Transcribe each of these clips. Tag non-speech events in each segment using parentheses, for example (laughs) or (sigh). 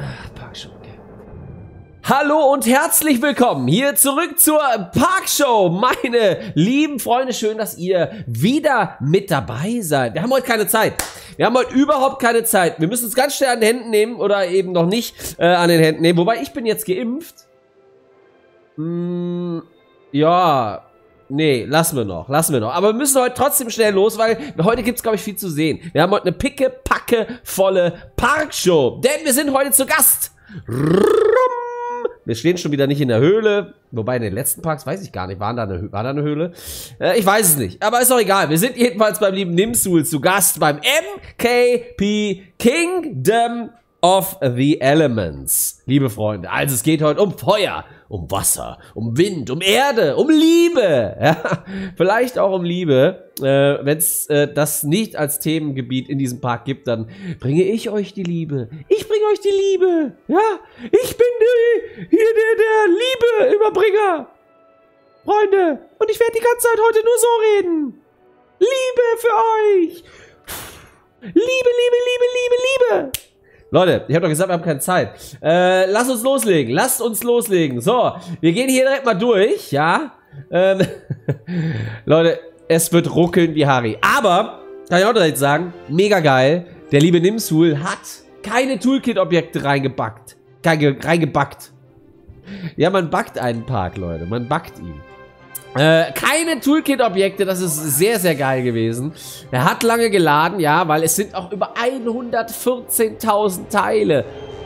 Ach, Parkshow, okay. Hallo und herzlich willkommen hier zurück zur Parkshow, meine lieben Freunde. Schön, dass ihr wieder mit dabei seid. Wir haben heute keine Zeit. Wir haben heute überhaupt keine Zeit. Wir müssen es ganz schnell an den Händen nehmen oder eben noch nicht äh, an den Händen nehmen. Wobei ich bin jetzt geimpft. Mm, ja, Nee, lassen wir noch, lassen wir noch. Aber wir müssen heute trotzdem schnell los, weil heute gibt's glaube ich, viel zu sehen. Wir haben heute eine picke, packe, volle Parkshow. Denn wir sind heute zu Gast. Wir stehen schon wieder nicht in der Höhle. Wobei in den letzten Parks weiß ich gar nicht. War da eine, war da eine Höhle? Äh, ich weiß es nicht. Aber ist auch egal. Wir sind jedenfalls beim lieben Nimsul zu Gast beim MKP Kingdom of the Elements. Liebe Freunde. Also es geht heute um Feuer um Wasser, um Wind, um Erde, um Liebe. (laughs) Ja, vielleicht auch um Liebe. Äh, Wenn es äh, das nicht als Themengebiet in diesem Park gibt, dann bringe ich euch die Liebe. Ich bringe euch die Liebe. Ja, ich bin die, hier der, der Liebeüberbringer. Freunde, und ich werde die ganze Zeit heute nur so reden. Liebe für euch. Liebe, Liebe, Liebe, Liebe, Liebe. Leute, ich habe doch gesagt, wir haben keine Zeit. Äh, lass uns loslegen. Lasst uns loslegen. So, wir gehen hier direkt mal durch, ja. Ähm, (laughs) Leute, es wird ruckeln wie Harry. Aber, kann ich auch direkt sagen, mega geil. Der liebe Nimsul hat keine Toolkit-Objekte reingebackt. Reingebackt. Ja, man backt einen Park, Leute. Man backt ihn. Äh, keine Toolkit-Objekte, das ist sehr, sehr geil gewesen. Er hat lange geladen, ja, weil es sind auch über 114.000 Teile.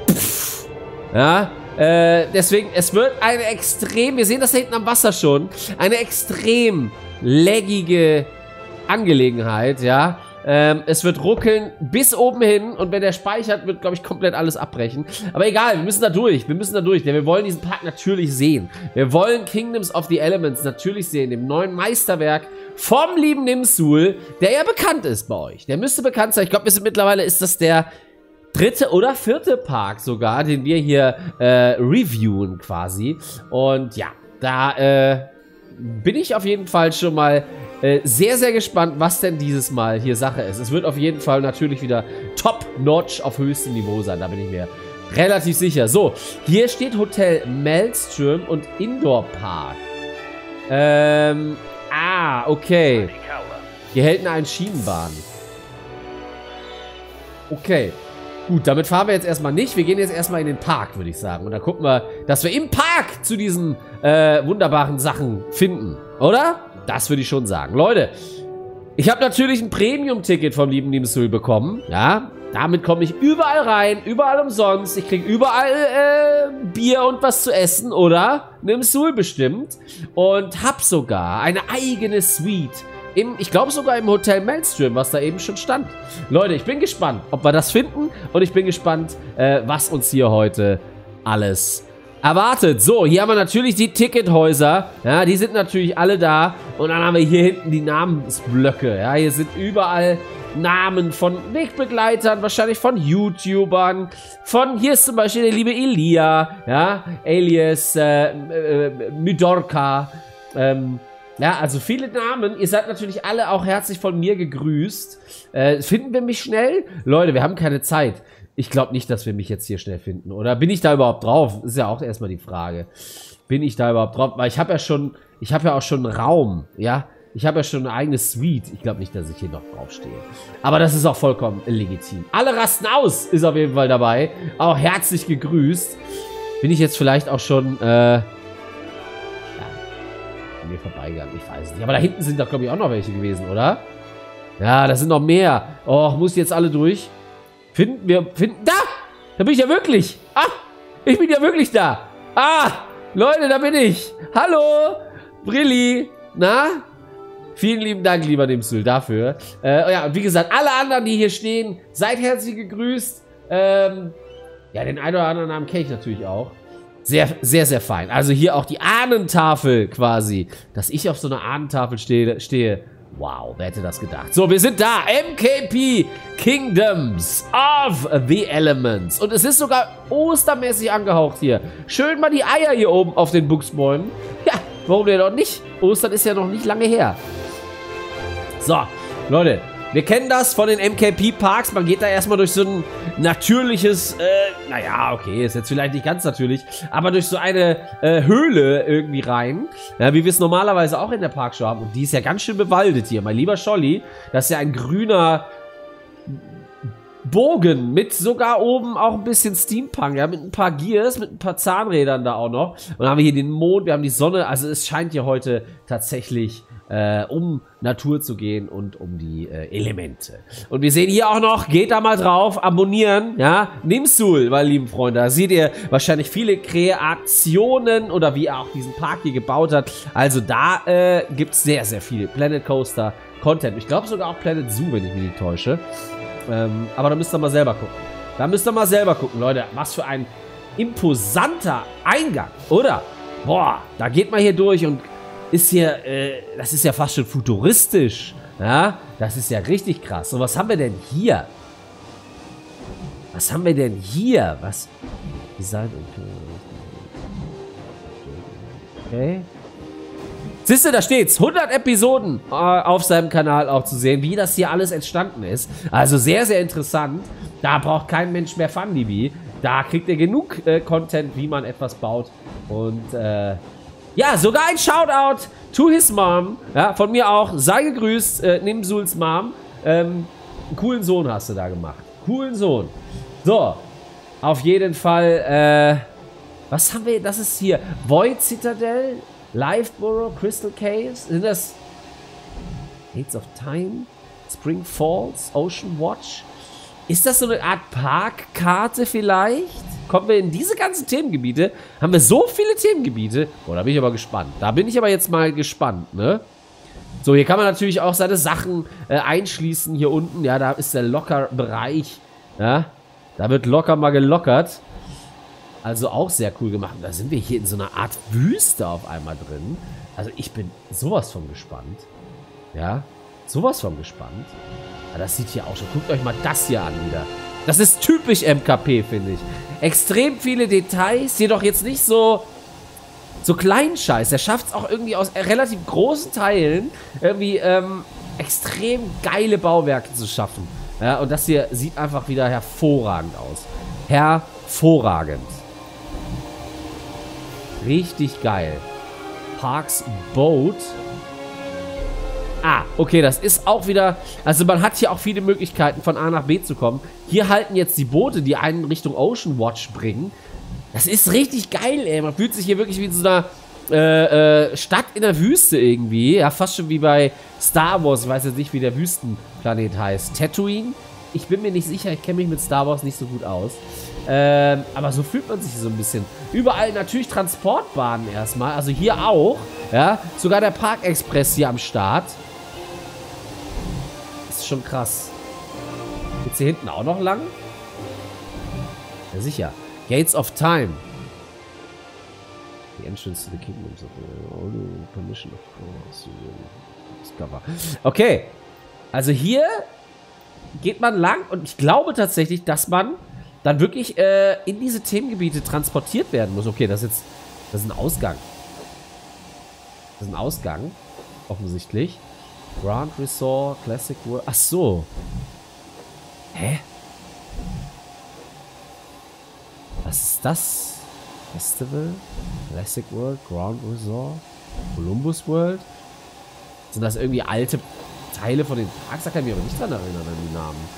Pff. Ja, äh, deswegen, es wird eine extrem, wir sehen das da hinten am Wasser schon, eine extrem laggige Angelegenheit, ja. Ähm, es wird ruckeln bis oben hin und wenn er speichert, wird, glaube ich, komplett alles abbrechen. Aber egal, wir müssen da durch. Wir müssen da durch, denn wir wollen diesen Park natürlich sehen. Wir wollen Kingdoms of the Elements natürlich sehen, dem neuen Meisterwerk vom lieben Nimsul, der ja bekannt ist bei euch. Der müsste bekannt sein. Ich glaube, mittlerweile, ist das der dritte oder vierte Park sogar, den wir hier äh, reviewen quasi. Und ja, da äh, bin ich auf jeden Fall schon mal äh, sehr, sehr gespannt, was denn dieses Mal hier Sache ist. Es wird auf jeden Fall natürlich wieder top-notch auf höchstem Niveau sein, da bin ich mir relativ sicher. So, hier steht Hotel Maelstrom und Indoor Park. Ähm, ah, okay. Hier hält eine Schienenbahn. Okay. Gut, damit fahren wir jetzt erstmal nicht. Wir gehen jetzt erstmal in den Park, würde ich sagen. Und dann gucken wir, dass wir im Park zu diesen äh, wunderbaren Sachen finden. Oder? Das würde ich schon sagen. Leute, ich habe natürlich ein Premium-Ticket vom lieben Nimsul bekommen. Ja, damit komme ich überall rein, überall umsonst. Ich kriege überall äh, Bier und was zu essen, oder? Nimsul bestimmt. Und habe sogar eine eigene Suite. Im, ich glaube sogar im Hotel Maelstrom, was da eben schon stand. Leute, ich bin gespannt, ob wir das finden. Und ich bin gespannt, äh, was uns hier heute alles erwartet. So, hier haben wir natürlich die Tickethäuser. Ja, die sind natürlich alle da. Und dann haben wir hier hinten die Namensblöcke. Ja, hier sind überall Namen von Wegbegleitern, wahrscheinlich von YouTubern. Von, hier ist zum Beispiel der liebe Elia, ja, alias äh, äh, Midorka. Ähm, ja, also viele Namen. Ihr seid natürlich alle auch herzlich von mir gegrüßt. Äh, finden wir mich schnell? Leute, wir haben keine Zeit. Ich glaube nicht, dass wir mich jetzt hier schnell finden. Oder bin ich da überhaupt drauf? Ist ja auch erstmal die Frage. Bin ich da überhaupt drauf? Weil ich habe ja schon, ich habe ja auch schon Raum, ja. Ich habe ja schon eine eigene Suite. Ich glaube nicht, dass ich hier noch draufstehe. Aber das ist auch vollkommen legitim. Alle rasten aus ist auf jeden Fall dabei. Auch herzlich gegrüßt. Bin ich jetzt vielleicht auch schon, äh, an mir vorbeigegangen. Ich weiß nicht. Aber da hinten sind doch, glaube ich, auch noch welche gewesen, oder? Ja, das sind noch mehr. Oh, muss jetzt alle durch? Finden wir, finden, da! Da bin ich ja wirklich. Ah, ich bin ja wirklich da. Ah, Leute, da bin ich. Hallo, Brilli. Na? Vielen lieben Dank, lieber Nimsül, dafür. Äh, ja, und wie gesagt, alle anderen, die hier stehen, seid herzlich gegrüßt. Ähm, ja, den einen oder anderen Namen kenne ich natürlich auch. Sehr, sehr, sehr fein. Also hier auch die Ahnentafel quasi. Dass ich auf so einer Ahnentafel stehe, stehe Wow, wer hätte das gedacht? So, wir sind da. MKP Kingdoms of the Elements. Und es ist sogar ostermäßig angehaucht hier. Schön mal die Eier hier oben auf den Buchsbäumen. (laughs) Ja, warum denn noch nicht? Ostern ist ja noch nicht lange her. So, Leute, Wir kennen das von den MKP-Parks. Man geht da erstmal durch so ein natürliches, äh, naja, okay, ist jetzt vielleicht nicht ganz natürlich, aber durch so eine äh, Höhle irgendwie rein, ja, wie wir es normalerweise auch in der Parkshow haben. Und die ist ja ganz schön bewaldet hier. Mein lieber Scholli, das ist ja ein grüner Bogen mit sogar oben auch ein bisschen Steampunk, ja, mit ein paar Gears, mit ein paar Zahnrädern da auch noch. Und dann haben wir hier den Mond, wir haben die Sonne, also es scheint hier heute tatsächlich äh, um Natur zu gehen und um die äh, Elemente. Und wir sehen hier auch noch, geht da mal drauf, abonnieren, ja, Nimsul, meine lieben Freunde. Da seht ihr wahrscheinlich viele Kreationen oder wie er auch diesen Park hier gebaut hat. Also da äh, gibt es sehr, sehr viel Planet Coaster Content. Ich glaube sogar auch Planet Zoo, wenn ich mich nicht täusche. Ähm, aber da müsst ihr mal selber gucken. Da müsst ihr mal selber gucken, Leute. Was für ein imposanter Eingang, oder? Boah, da geht man hier durch und ist hier, äh, das ist ja fast schon futuristisch. Ja, das ist ja richtig krass. Und was haben wir denn hier? Was haben wir denn hier? Was? Design. Okay. Siehst du, da steht's. 100 Episoden äh, auf seinem Kanal auch zu sehen, wie das hier alles entstanden ist. Also sehr, sehr interessant. Da braucht kein Mensch mehr Fundibi. Da kriegt ihr genug äh, Content, wie man etwas baut. Und äh, ja, sogar ein Shoutout to his mom. Ja, von mir auch. Sei gegrüßt, äh, Nimsuls Mom. Ähm, coolen Sohn hast du da gemacht. Coolen Sohn. So, auf jeden Fall, äh, was haben wir, das ist hier, Void Citadel, Liveborough, Crystal Caves, sind das Gates of Time, Spring Falls, Ocean Watch? Ist das so eine Art Parkkarte vielleicht? Kommen wir in diese ganzen Themengebiete? Haben wir so viele Themengebiete? Boah, da bin ich aber gespannt. Da bin ich aber jetzt mal gespannt, ne? So, hier kann man natürlich auch seine Sachen äh, einschließen. Hier unten, ja, da ist der Lockerbereich. Ja, da wird locker mal gelockert. Also auch sehr cool gemacht. Da sind wir hier in so einer Art Wüste auf einmal drin. Also ich bin sowas von gespannt. Ja, sowas von gespannt. Ja, das sieht hier auch schon. Guckt euch mal das hier an wieder. Das ist typisch MKP, finde ich. Extrem viele Details, jedoch jetzt nicht so so kleinen Scheiß. Er schafft es auch irgendwie aus relativ großen Teilen irgendwie ähm, extrem geile Bauwerke zu schaffen. Ja, und das hier sieht einfach wieder hervorragend aus. Hervorragend. Richtig geil. Parks Boat. Ah, okay, das ist auch wieder... Also man hat hier auch viele Möglichkeiten, von A nach B zu kommen. Hier halten jetzt die Boote, die einen Richtung Ocean Watch bringen. Das ist richtig geil, ey. Man fühlt sich hier wirklich wie in so einer äh, äh, Stadt in der Wüste irgendwie. Ja, fast schon wie bei Star Wars. Ich weiß jetzt nicht, wie der Wüstenplanet heißt. Tatooine? Ich bin mir nicht sicher. Ich kenne mich mit Star Wars nicht so gut aus. Ähm, aber so fühlt man sich so ein bisschen. Überall natürlich Transportbahnen erstmal. Also hier auch. Ja, sogar der Parkexpress hier am Start. Ist schon krass. Geht's hier hinten auch noch lang? Ja, sicher. Gates of Time. The entrance to the kingdoms of the permission of course. Discover. Okay. Also hier geht man lang und ich glaube tatsächlich, dass man dann wirklich äh, in diese Themengebiete transportiert werden muss. Okay, das ist jetzt, das ist ein Ausgang. Das ist ein Ausgang, offensichtlich. Grand Resort, Classic World. Ach so. Hä? Was ist das? Festival? Classic World? Grand Resort? Columbus World? Sind das irgendwie alte Teile von den Parks? Da kann ich mich aber nicht dran erinnern an die Namen.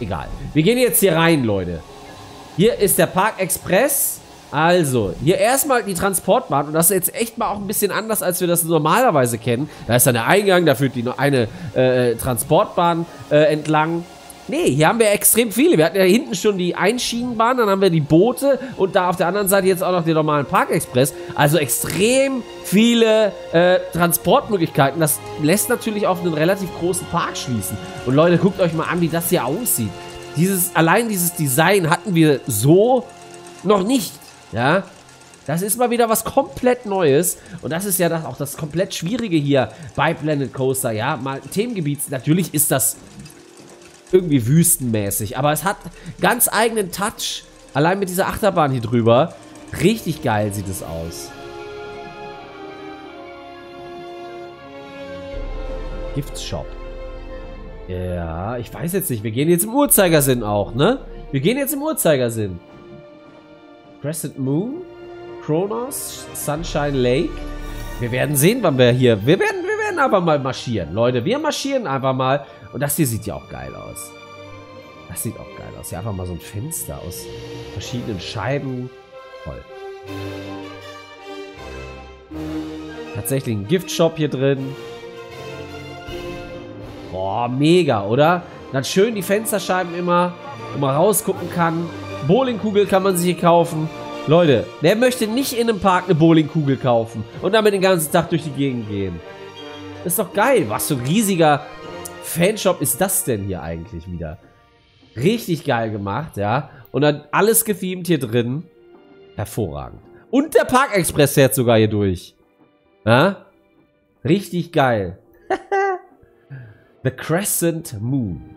Egal. Wir gehen jetzt hier rein, Leute. Hier ist der Park Express. Also, hier erstmal die Transportbahn. Und das ist jetzt echt mal auch ein bisschen anders, als wir das normalerweise kennen. Da ist dann der Eingang, da führt die eine äh, Transportbahn äh, entlang. Nee, hier haben wir extrem viele. Wir hatten ja hinten schon die Einschienenbahn, dann haben wir die Boote und da auf der anderen Seite jetzt auch noch den normalen Parkexpress. Also extrem viele äh, Transportmöglichkeiten. Das lässt natürlich auf einen relativ großen Park schließen. Und Leute, guckt euch mal an, wie das hier aussieht. Dieses, allein dieses Design hatten wir so noch nicht. Ja, das ist mal wieder was komplett Neues. Und das ist ja das, auch das komplett Schwierige hier bei Planet Coaster. Ja, mal Themengebiet. Natürlich ist das irgendwie wüstenmäßig. Aber es hat ganz eigenen Touch. Allein mit dieser Achterbahn hier drüber. Richtig geil sieht es aus. Gift Shop. Ja, ich weiß jetzt nicht. Wir gehen jetzt im Uhrzeigersinn auch, ne? Wir gehen jetzt im Uhrzeigersinn. Crescent Moon, Kronos, Sunshine Lake. Wir werden sehen, wann wir hier... Wir werden, wir werden einfach mal marschieren, Leute. Wir marschieren einfach mal. Und das hier sieht ja auch geil aus. Das sieht auch geil aus. Hier einfach mal so ein Fenster aus verschiedenen Scheiben. Toll. Tatsächlich ein Giftshop hier drin. Boah, mega, oder? Dann schön die Fensterscheiben immer, man rausgucken kann. Bowlingkugel kann man sich hier kaufen. Leute, wer möchte nicht in einem Park eine Bowlingkugel kaufen und damit den ganzen Tag durch die Gegend gehen? ist doch geil. Was für ein riesiger Fanshop ist das denn hier eigentlich wieder? Richtig geil gemacht, ja. Und dann alles gethemed hier drin. Hervorragend. Und der Parkexpress fährt sogar hier durch. Ja? Richtig geil. (laughs) The Crescent Moon.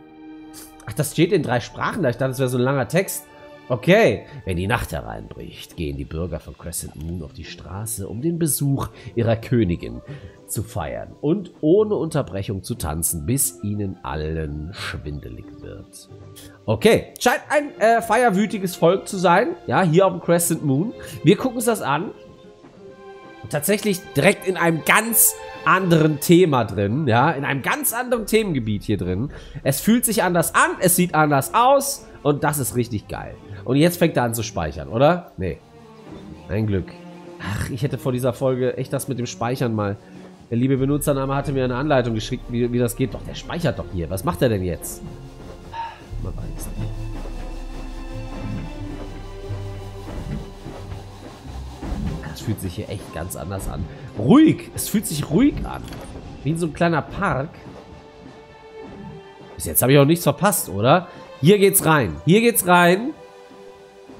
Ach, das steht in drei Sprachen da. Ich dachte, das wäre so ein langer Text. Okay. Wenn die Nacht hereinbricht, gehen die Bürger von Crescent Moon auf die Straße, um den Besuch ihrer Königin zu feiern und ohne Unterbrechung zu tanzen, bis ihnen allen schwindelig wird. Okay, scheint ein äh, feierwütiges Volk zu sein. Ja, hier auf dem Crescent Moon. Wir gucken uns das an. Tatsächlich direkt in einem ganz anderen Thema drin, ja, in einem ganz anderen Themengebiet hier drin. Es fühlt sich anders an, es sieht anders aus und das ist richtig geil. Und jetzt fängt er an zu speichern, oder? Nee. Ein Glück. Ach, ich hätte vor dieser Folge echt das mit dem Speichern mal... Der liebe Benutzername hatte mir eine Anleitung geschickt, wie, wie das geht. Doch, der speichert doch hier. Was macht er denn jetzt? Man weiß nicht. Das fühlt sich hier echt ganz anders an. Ruhig. Es fühlt sich ruhig an. Wie in so ein kleiner Park. Bis jetzt habe ich auch nichts verpasst, oder? Hier geht's rein. Hier geht's rein.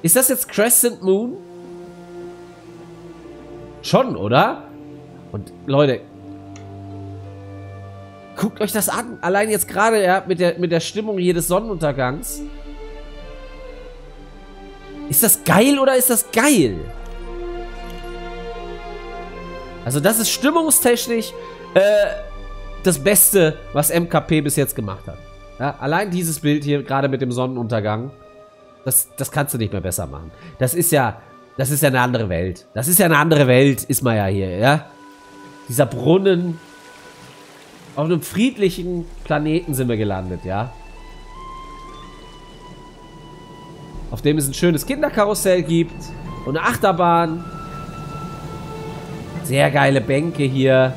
Ist das jetzt Crescent Moon? Schon, oder? Und Leute, guckt euch das an. Allein jetzt gerade ja, mit, der, mit der Stimmung hier des Sonnenuntergangs. Ist das geil oder ist das geil? Also das ist stimmungstechnisch äh, das Beste, was MKP bis jetzt gemacht hat. Ja, allein dieses Bild hier, gerade mit dem Sonnenuntergang. Das, das kannst du nicht mehr besser machen. Das ist ja, das ist ja eine andere Welt. Das ist ja eine andere Welt, ist man ja hier, ja. Dieser Brunnen. Auf einem friedlichen Planeten sind wir gelandet, ja. Auf dem es ein schönes Kinderkarussell gibt. Und eine Achterbahn. Sehr geile Bänke hier.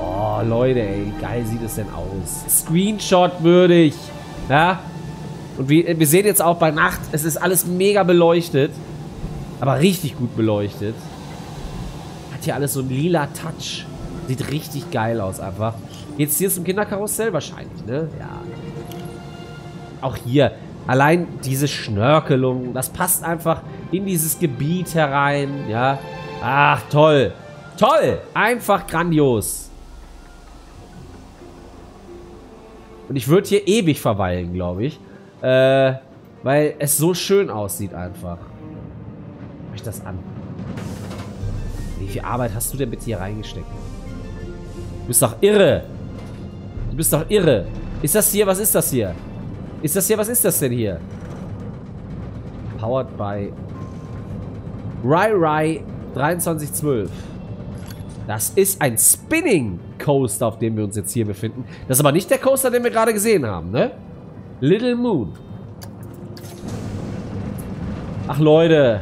Oh, Leute, ey, wie geil sieht es denn aus? Screenshot würdig. Ja, und wir, wir sehen jetzt auch bei Nacht, es ist alles mega beleuchtet. Aber richtig gut beleuchtet. Hat hier alles so einen lila Touch. Sieht richtig geil aus einfach. Geht's hier zum Kinderkarussell? Wahrscheinlich, ne? Ja. Auch hier. Allein diese Schnörkelung. Das passt einfach in dieses Gebiet herein. Ja. Ach, toll. Toll. Einfach grandios. Und ich würde hier ewig verweilen, glaube ich. Äh, weil es so schön aussieht einfach. Mach ich das an. Wie viel Arbeit hast du denn bitte hier reingesteckt? Du bist doch irre. Du bist doch irre. Ist das hier, was ist das hier? Ist das hier, was ist das denn hier? Powered by Rai Rai 2312. Das ist ein Spinning Coaster, auf dem wir uns jetzt hier befinden. Das ist aber nicht der Coaster, den wir gerade gesehen haben, ne? Little Moon. Ach Leute.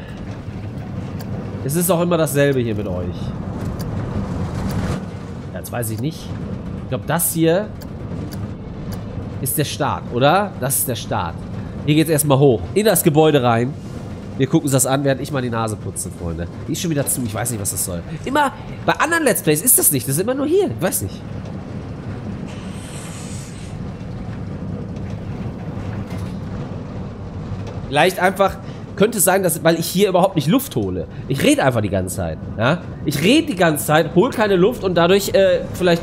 Es ist auch immer dasselbe hier mit euch. Jetzt weiß ich nicht. Ich glaube, das hier ist der Start, oder? Das ist der Start. Hier geht es erstmal hoch. In das Gebäude rein. Wir gucken uns das an, während ich mal die Nase putze, Freunde. Die ist schon wieder zu. Ich weiß nicht, was das soll. Immer, bei anderen Let's Plays ist das nicht. Das ist immer nur hier. Ich weiß nicht. Vielleicht einfach, könnte es sein, dass, weil ich hier überhaupt nicht Luft hole. Ich rede einfach die ganze Zeit, ja. Ich rede die ganze Zeit, hole keine Luft und dadurch, äh, vielleicht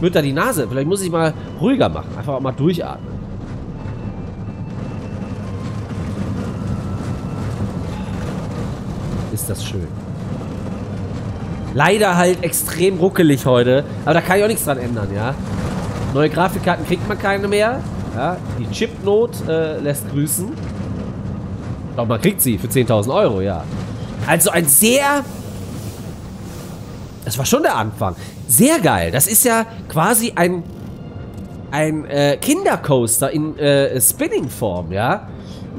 wird da die Nase. Vielleicht muss ich mal ruhiger machen. Einfach auch mal durchatmen. Ist das schön. Leider halt extrem ruckelig heute. Aber da kann ich auch nichts dran ändern, ja. Neue Grafikkarten kriegt man keine mehr. Ja, die Chipnot äh, lässt grüßen. Doch, man kriegt sie für 10.000 Euro, ja. Also ein sehr... Das war schon der Anfang. Sehr geil. Das ist ja quasi ein ein äh, Kindercoaster in äh, Spinning-Form, ja.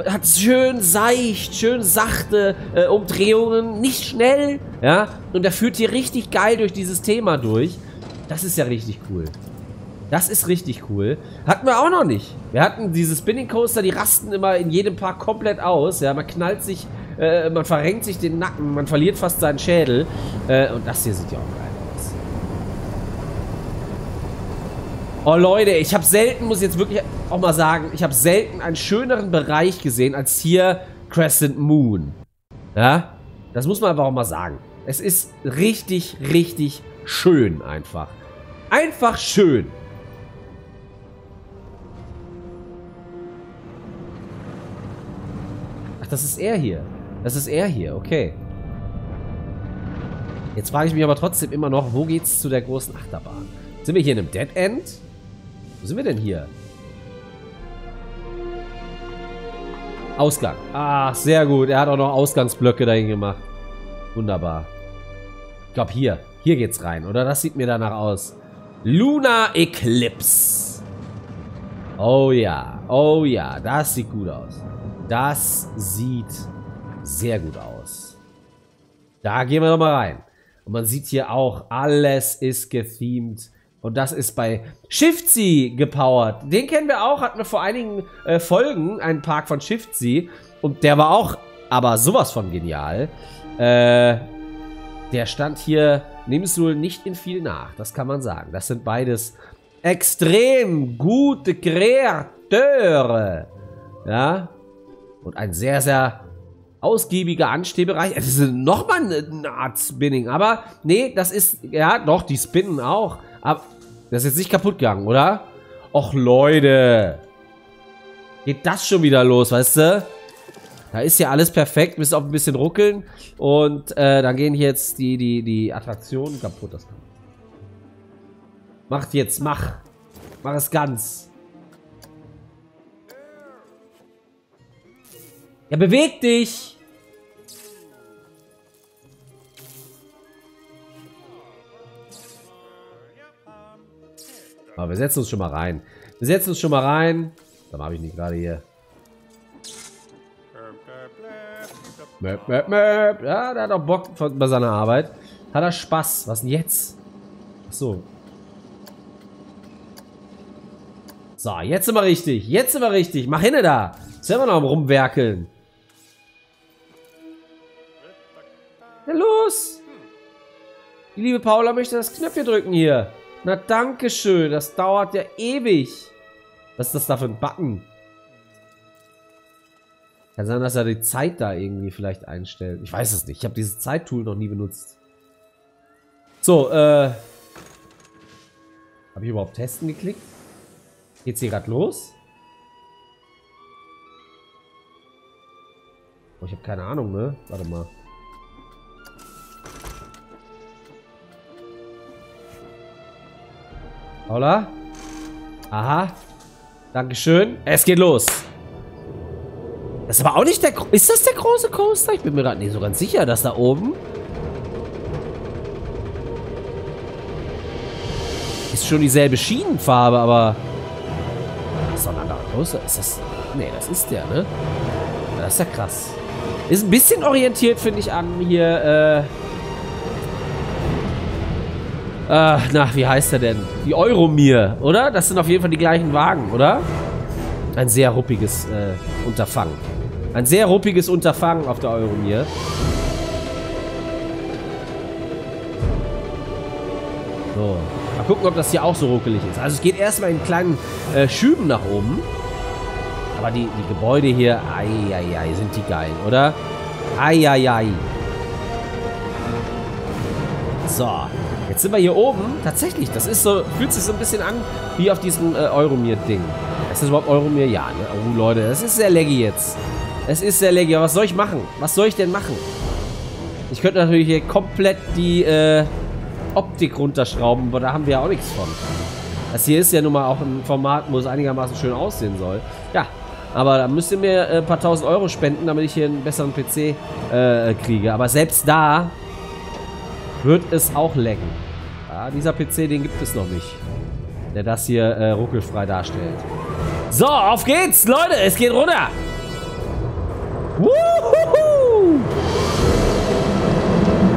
Hat schön seicht, schön sachte äh, Umdrehungen, nicht schnell, ja. Und er führt hier richtig geil durch dieses Thema durch. Das ist ja richtig cool. Das ist richtig cool. Hatten wir auch noch nicht. Wir hatten diese Spinning Coaster, die rasten immer in jedem Park komplett aus. Ja, man knallt sich, äh, man verrenkt sich den Nacken, man verliert fast seinen Schädel. Äh, und das hier sieht ja auch geil aus. Oh Leute, ich habe selten, muss ich jetzt wirklich auch mal sagen, ich habe selten einen schöneren Bereich gesehen als hier Crescent Moon. Ja, das muss man einfach auch mal sagen. Es ist richtig, richtig schön einfach. Einfach schön. Das ist er hier. Das ist er hier, okay. Jetzt frage ich mich aber trotzdem immer noch, wo geht's zu der großen Achterbahn? Sind wir hier in einem Dead End? Wo sind wir denn hier? Ausgang. Ah, sehr gut. Er hat auch noch Ausgangsblöcke dahin gemacht. Wunderbar. Ich glaube hier. Hier geht's rein, oder? Das sieht mir danach aus. Luna Eclipse. Oh ja. Oh ja. Das sieht gut aus. Das sieht sehr gut aus. Da gehen wir nochmal rein. Und man sieht hier auch, alles ist gethemed. Und das ist bei Shiftsy gepowert. Den kennen wir auch, hatten wir vor einigen äh, Folgen, einen Park von Shiftsy. Und der war auch aber sowas von genial. Äh, der stand hier, nimmst du nicht in viel nach, das kann man sagen. Das sind beides extrem gute Kreateure. Ja, und ein sehr, sehr ausgiebiger Anstehbereich. Das ist nochmal eine Art Spinning. Aber nee, das ist, ja doch, die spinnen auch. Aber das ist jetzt nicht kaputt gegangen, oder? Och Leute. Geht das schon wieder los, weißt du? Da ist ja alles perfekt, bis auf ein bisschen ruckeln. Und äh, dann gehen hier jetzt die, die, die Attraktionen kaputt. Das Macht jetzt, mach. Mach es ganz. Ja, beweg dich! Aber wir setzen uns schon mal rein. Wir setzen uns schon mal rein. Dann habe ich nicht gerade hier. Möp, möp, möp. Ja, der hat auch Bock bei seiner Arbeit. Hat er Spaß. Was denn jetzt? Ach so. So, jetzt sind wir richtig. Jetzt sind wir richtig. Mach hinne da. Sind wir noch Rumwerkeln. Liebe Paula möchte das Knöpfchen drücken hier. Na danke schön, das dauert ja ewig. Was ist das da für ein Button? Kann sein, dass er die Zeit da irgendwie vielleicht einstellt. Ich weiß es nicht. Ich habe dieses Zeittool noch nie benutzt. So, äh... Habe ich überhaupt testen geklickt? Geht's hier gerade los? Oh, ich habe keine Ahnung, ne? Warte mal. Paula? Aha. Dankeschön. Es geht los. Das ist aber auch nicht der... Ist das der große Coaster? Ich bin mir gerade nicht so ganz sicher, dass da oben... Ist schon dieselbe Schienenfarbe, aber... Das ist doch ein anderer Coaster. Ist das... Nee, das ist der, ne? Das ist ja krass. Ist ein bisschen orientiert, finde ich, an hier, äh... Äh, na, wie heißt er denn? Die Euromir, oder? Das sind auf jeden Fall die gleichen Wagen, oder? Ein sehr ruppiges äh, Unterfangen. Ein sehr ruppiges Unterfangen auf der Euromir. So. Mal gucken, ob das hier auch so ruckelig ist. Also es geht erstmal in kleinen äh, Schüben nach oben. Aber die, die Gebäude hier, ei, ei, ei, sind die geil, oder? Ei, ei, ei. So. Jetzt sind wir hier oben. Tatsächlich, das ist so, fühlt sich so ein bisschen an wie auf diesem äh, Euromir-Ding. Ist das überhaupt Euromir? Ja, ne? Oh, Leute, das ist sehr laggy jetzt. Es ist sehr laggy. Aber was soll ich machen? Was soll ich denn machen? Ich könnte natürlich hier komplett die äh, Optik runterschrauben, aber da haben wir ja auch nichts von. Das hier ist ja nun mal auch ein Format, wo es einigermaßen schön aussehen soll. Ja, aber da müsst ihr mir äh, ein paar tausend Euro spenden, damit ich hier einen besseren PC äh, kriege. Aber selbst da wird es auch laggen. Dieser PC, den gibt es noch nicht. Der das hier äh, ruckelfrei darstellt. So, auf geht's, Leute. Es geht runter. Wuhu!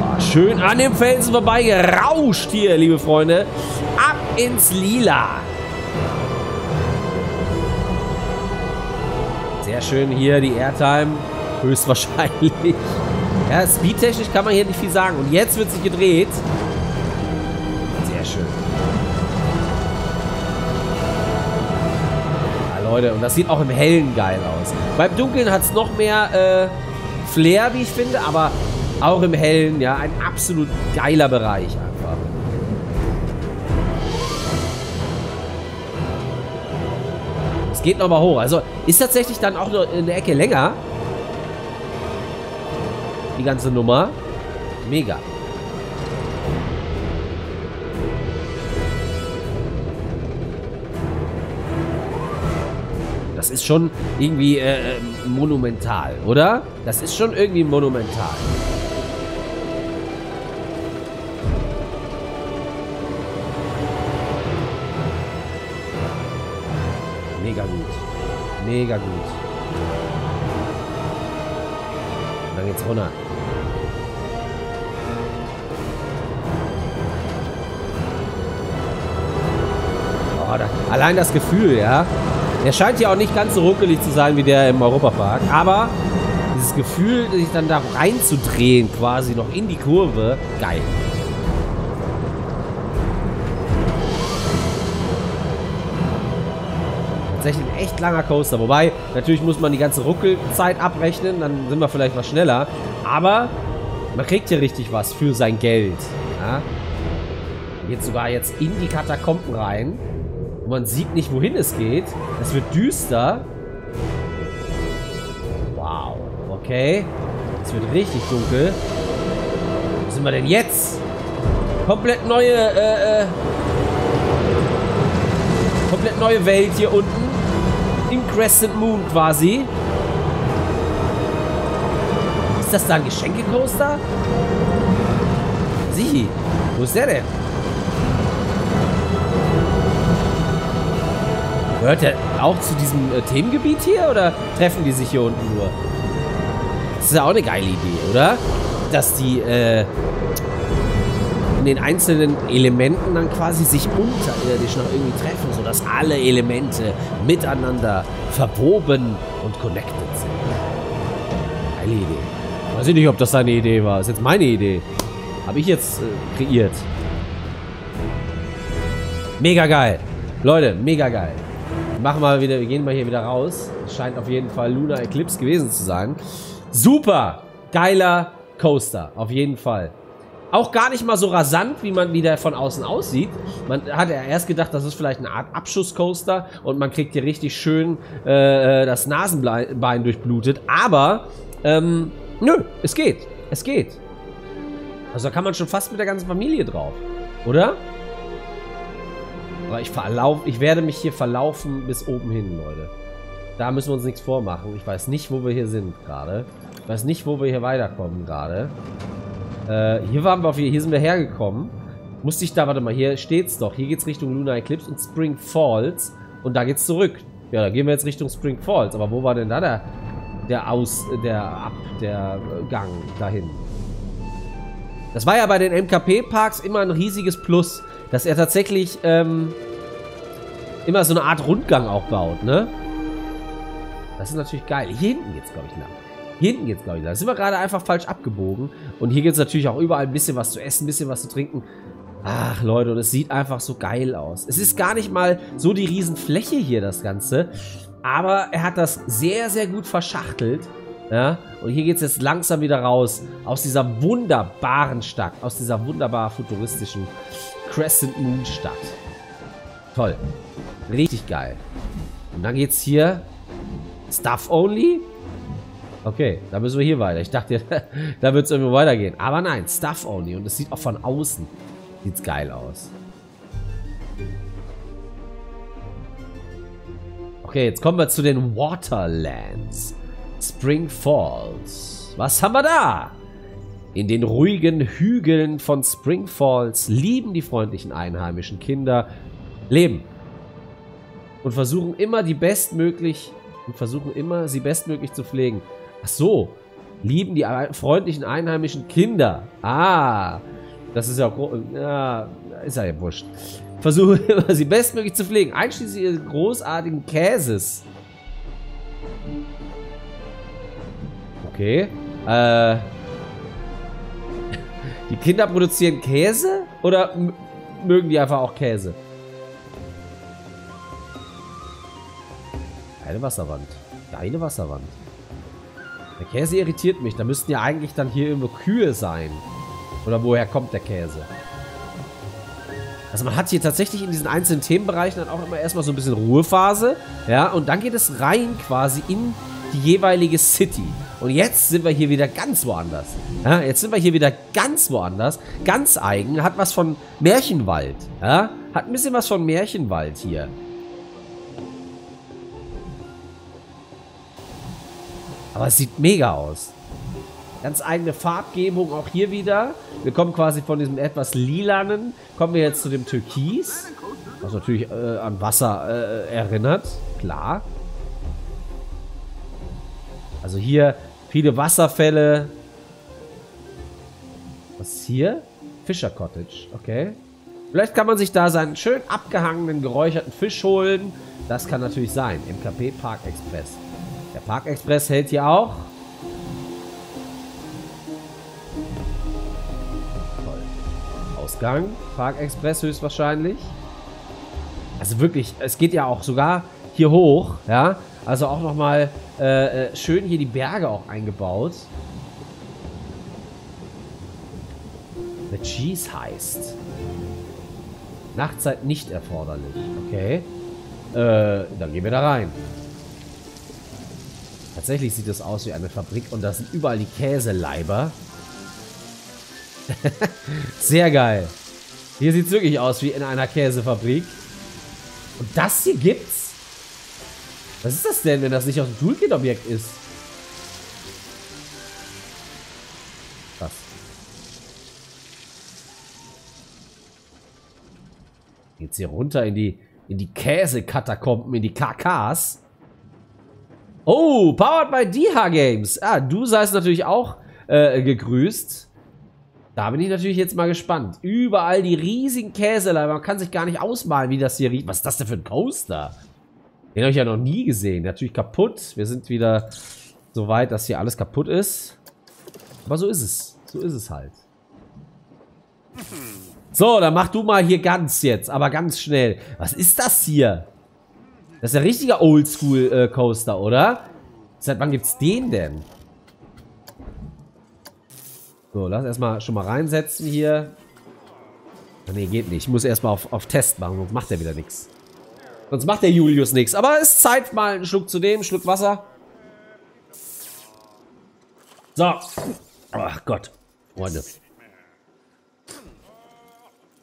Oh, schön an dem Felsen vorbei gerauscht hier, liebe Freunde. Ab ins Lila. Sehr schön hier die Airtime. Höchstwahrscheinlich. Ja, speedtechnisch kann man hier nicht viel sagen. Und jetzt wird sich gedreht. Leute, und das sieht auch im Hellen geil aus. Beim Dunkeln hat es noch mehr äh, Flair, wie ich finde, aber auch im Hellen, ja, ein absolut geiler Bereich einfach. Es geht nochmal hoch. Also ist tatsächlich dann auch in der Ecke länger. Die ganze Nummer. Mega. Das ist schon irgendwie äh, äh, monumental, oder? Das ist schon irgendwie monumental. Mega gut. Mega gut. Und dann geht's runter. Oh, da, allein das Gefühl, ja. Der scheint ja auch nicht ganz so ruckelig zu sein wie der im Europapark. Aber dieses Gefühl, sich dann da reinzudrehen, quasi noch in die Kurve, geil. Tatsächlich ein echt langer Coaster. Wobei, natürlich muss man die ganze Ruckelzeit abrechnen, dann sind wir vielleicht was schneller. Aber man kriegt hier richtig was für sein Geld. Ja? Geht sogar jetzt in die Katakomben rein. Und man sieht nicht, wohin es geht. Es wird düster. Wow. Okay. Es wird richtig dunkel. Wo sind wir denn jetzt? Komplett neue, äh, äh, komplett neue Welt hier unten. Im Crescent Moon quasi. Ist das da ein Geschenkecoaster? Sie. Wo ist der denn? Gehört der auch zu diesem äh, Themengebiet hier oder treffen die sich hier unten nur? Das ist ja auch eine geile Idee, oder? Dass die äh, in den einzelnen Elementen dann quasi sich unterirdisch noch irgendwie treffen, sodass alle Elemente miteinander verwoben und connected sind. Geile Idee. Weiß ich nicht, ob das seine Idee war. Das ist jetzt meine Idee. Habe ich jetzt äh, kreiert. Mega geil. Leute, mega geil. Wir machen mal wieder, wir gehen mal hier wieder raus. Scheint auf jeden Fall Luna Eclipse gewesen zu sein. Super geiler Coaster, auf jeden Fall. Auch gar nicht mal so rasant, wie man wieder von außen aussieht. Man hat ja erst gedacht, das ist vielleicht eine Art Abschusscoaster und man kriegt hier richtig schön äh, das Nasenbein durchblutet. Aber, ähm, nö, es geht. Es geht. Also da kann man schon fast mit der ganzen Familie drauf. Oder? Aber ich verlauf, ich werde mich hier verlaufen bis oben hin, Leute. Da müssen wir uns nichts vormachen. Ich weiß nicht, wo wir hier sind gerade. Ich weiß nicht, wo wir hier weiterkommen gerade. Äh, hier waren wir, hier sind wir hergekommen. Musste ich da, warte mal, hier steht's doch. Hier geht's Richtung Lunar Eclipse und Spring Falls. Und da geht's zurück. Ja, da gehen wir jetzt Richtung Spring Falls. Aber wo war denn da der, der Aus, der Ab, der Gang dahin? Das war ja bei den MKP-Parks immer ein riesiges Plus dass er tatsächlich ähm, immer so eine Art Rundgang auch baut, ne? Das ist natürlich geil. Hier hinten geht's, glaube ich, lang. Hier hinten geht's, glaube ich, lang. Da sind wir gerade einfach falsch abgebogen. Und hier gibt's natürlich auch überall ein bisschen was zu essen, ein bisschen was zu trinken. Ach, Leute, und es sieht einfach so geil aus. Es ist gar nicht mal so die Riesenfläche hier, das Ganze. Aber er hat das sehr, sehr gut verschachtelt. Ja, und hier geht es jetzt langsam wieder raus aus dieser wunderbaren Stadt, aus dieser wunderbar futuristischen Crescent Moon Stadt. Toll. Richtig geil. Und dann geht's hier Stuff Only. Okay, da müssen wir hier weiter. Ich dachte, (laughs) da wird es irgendwo weitergehen. Aber nein, Stuff Only. Und es sieht auch von außen. Sieht's geil aus. Okay, jetzt kommen wir zu den Waterlands. Spring Falls. Was haben wir da? In den ruhigen Hügeln von Spring Falls lieben die freundlichen einheimischen Kinder Leben. Und versuchen immer die bestmöglich und versuchen immer sie bestmöglich zu pflegen. Ach so, lieben die freundlichen einheimischen Kinder. Ah, das ist ja auch ja, ist ja wurscht. Versuchen (laughs) immer sie bestmöglich zu pflegen, einschließlich ihres großartigen Käses. Okay. Äh. (laughs) Die Kinder produzieren Käse? Oder mögen die einfach auch Käse? Keine Wasserwand. Keine Wasserwand. Der Käse irritiert mich. Da müssten ja eigentlich dann hier irgendwo Kühe sein. Oder woher kommt der Käse? Also man hat hier tatsächlich in diesen einzelnen Themenbereichen dann auch immer erstmal so ein bisschen Ruhephase. Ja, und dann geht es rein quasi in die jeweilige City. Und jetzt sind wir hier wieder ganz woanders. Ja, jetzt sind wir hier wieder ganz woanders. Ganz eigen. Hat was von Märchenwald. Ja, hat ein bisschen was von Märchenwald hier. Aber es sieht mega aus. Ganz eigene Farbgebung auch hier wieder. Wir kommen quasi von diesem etwas lilanen, kommen wir jetzt zu dem Türkis. Was natürlich äh, an Wasser äh, erinnert. Klar. Also hier viele Wasserfälle. Was ist hier? Fischer Cottage. Okay. Vielleicht kann man sich da seinen schön abgehangenen, geräucherten Fisch holen. Das kann natürlich sein. MKP Park Express. Der Park Express hält hier auch. Toll. Ausgang. Park Express höchstwahrscheinlich. Also wirklich, es geht ja auch sogar hier hoch, ja. Also auch nochmal äh, äh, schön hier die Berge auch eingebaut. The Cheese heißt. Nachtzeit nicht erforderlich. Okay. Äh, dann gehen wir da rein. Tatsächlich sieht es aus wie eine Fabrik und da sind überall die Käseleiber. (laughs) Sehr geil. Hier sieht es wirklich aus wie in einer Käsefabrik. Und das hier gibt's? Was ist das denn, wenn das nicht aus dem Toolkit-Objekt ist? Krass. Geht's hier runter in die, in die Käsekatakomben, in die KKs? Oh, powered by DH Games. Ah, du seist natürlich auch äh, gegrüßt. Da bin ich natürlich jetzt mal gespannt. Überall die riesigen Käseleiber. Man kann sich gar nicht ausmalen, wie das hier riecht. Was ist das denn für ein Coaster? Den habe ich ja noch nie gesehen. Natürlich kaputt. Wir sind wieder so weit, dass hier alles kaputt ist. Aber so ist es. So ist es halt. So, dann mach du mal hier ganz jetzt. Aber ganz schnell. Was ist das hier? Das ist ein richtiger Oldschool-Coaster, äh, oder? Seit wann gibt's den denn? So, lass erstmal schon mal reinsetzen hier. Ne, geht nicht. Ich muss erstmal auf, auf Test machen, sonst macht er wieder nichts. Sonst macht der Julius nichts. Aber es ist Zeit, mal einen Schluck zu nehmen, einen Schluck Wasser. So. Ach Gott. Freunde.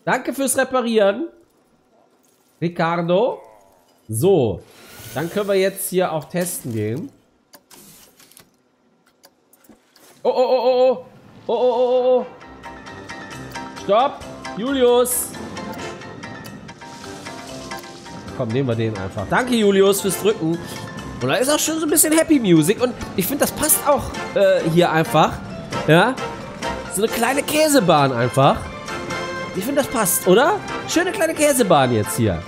Danke fürs Reparieren. Ricardo. So, dann können wir jetzt hier auf Testen gehen. Oh, oh, oh, oh, oh. Oh, oh, oh, oh. Stopp. Julius. Komm, nehmen wir den einfach. Danke, Julius, fürs Drücken. Und da ist auch schon so ein bisschen Happy Music. Und ich finde, das passt auch äh, hier einfach. Ja. So eine kleine Käsebahn einfach. Ich finde, das passt, oder? Schöne kleine Käsebahn jetzt hier.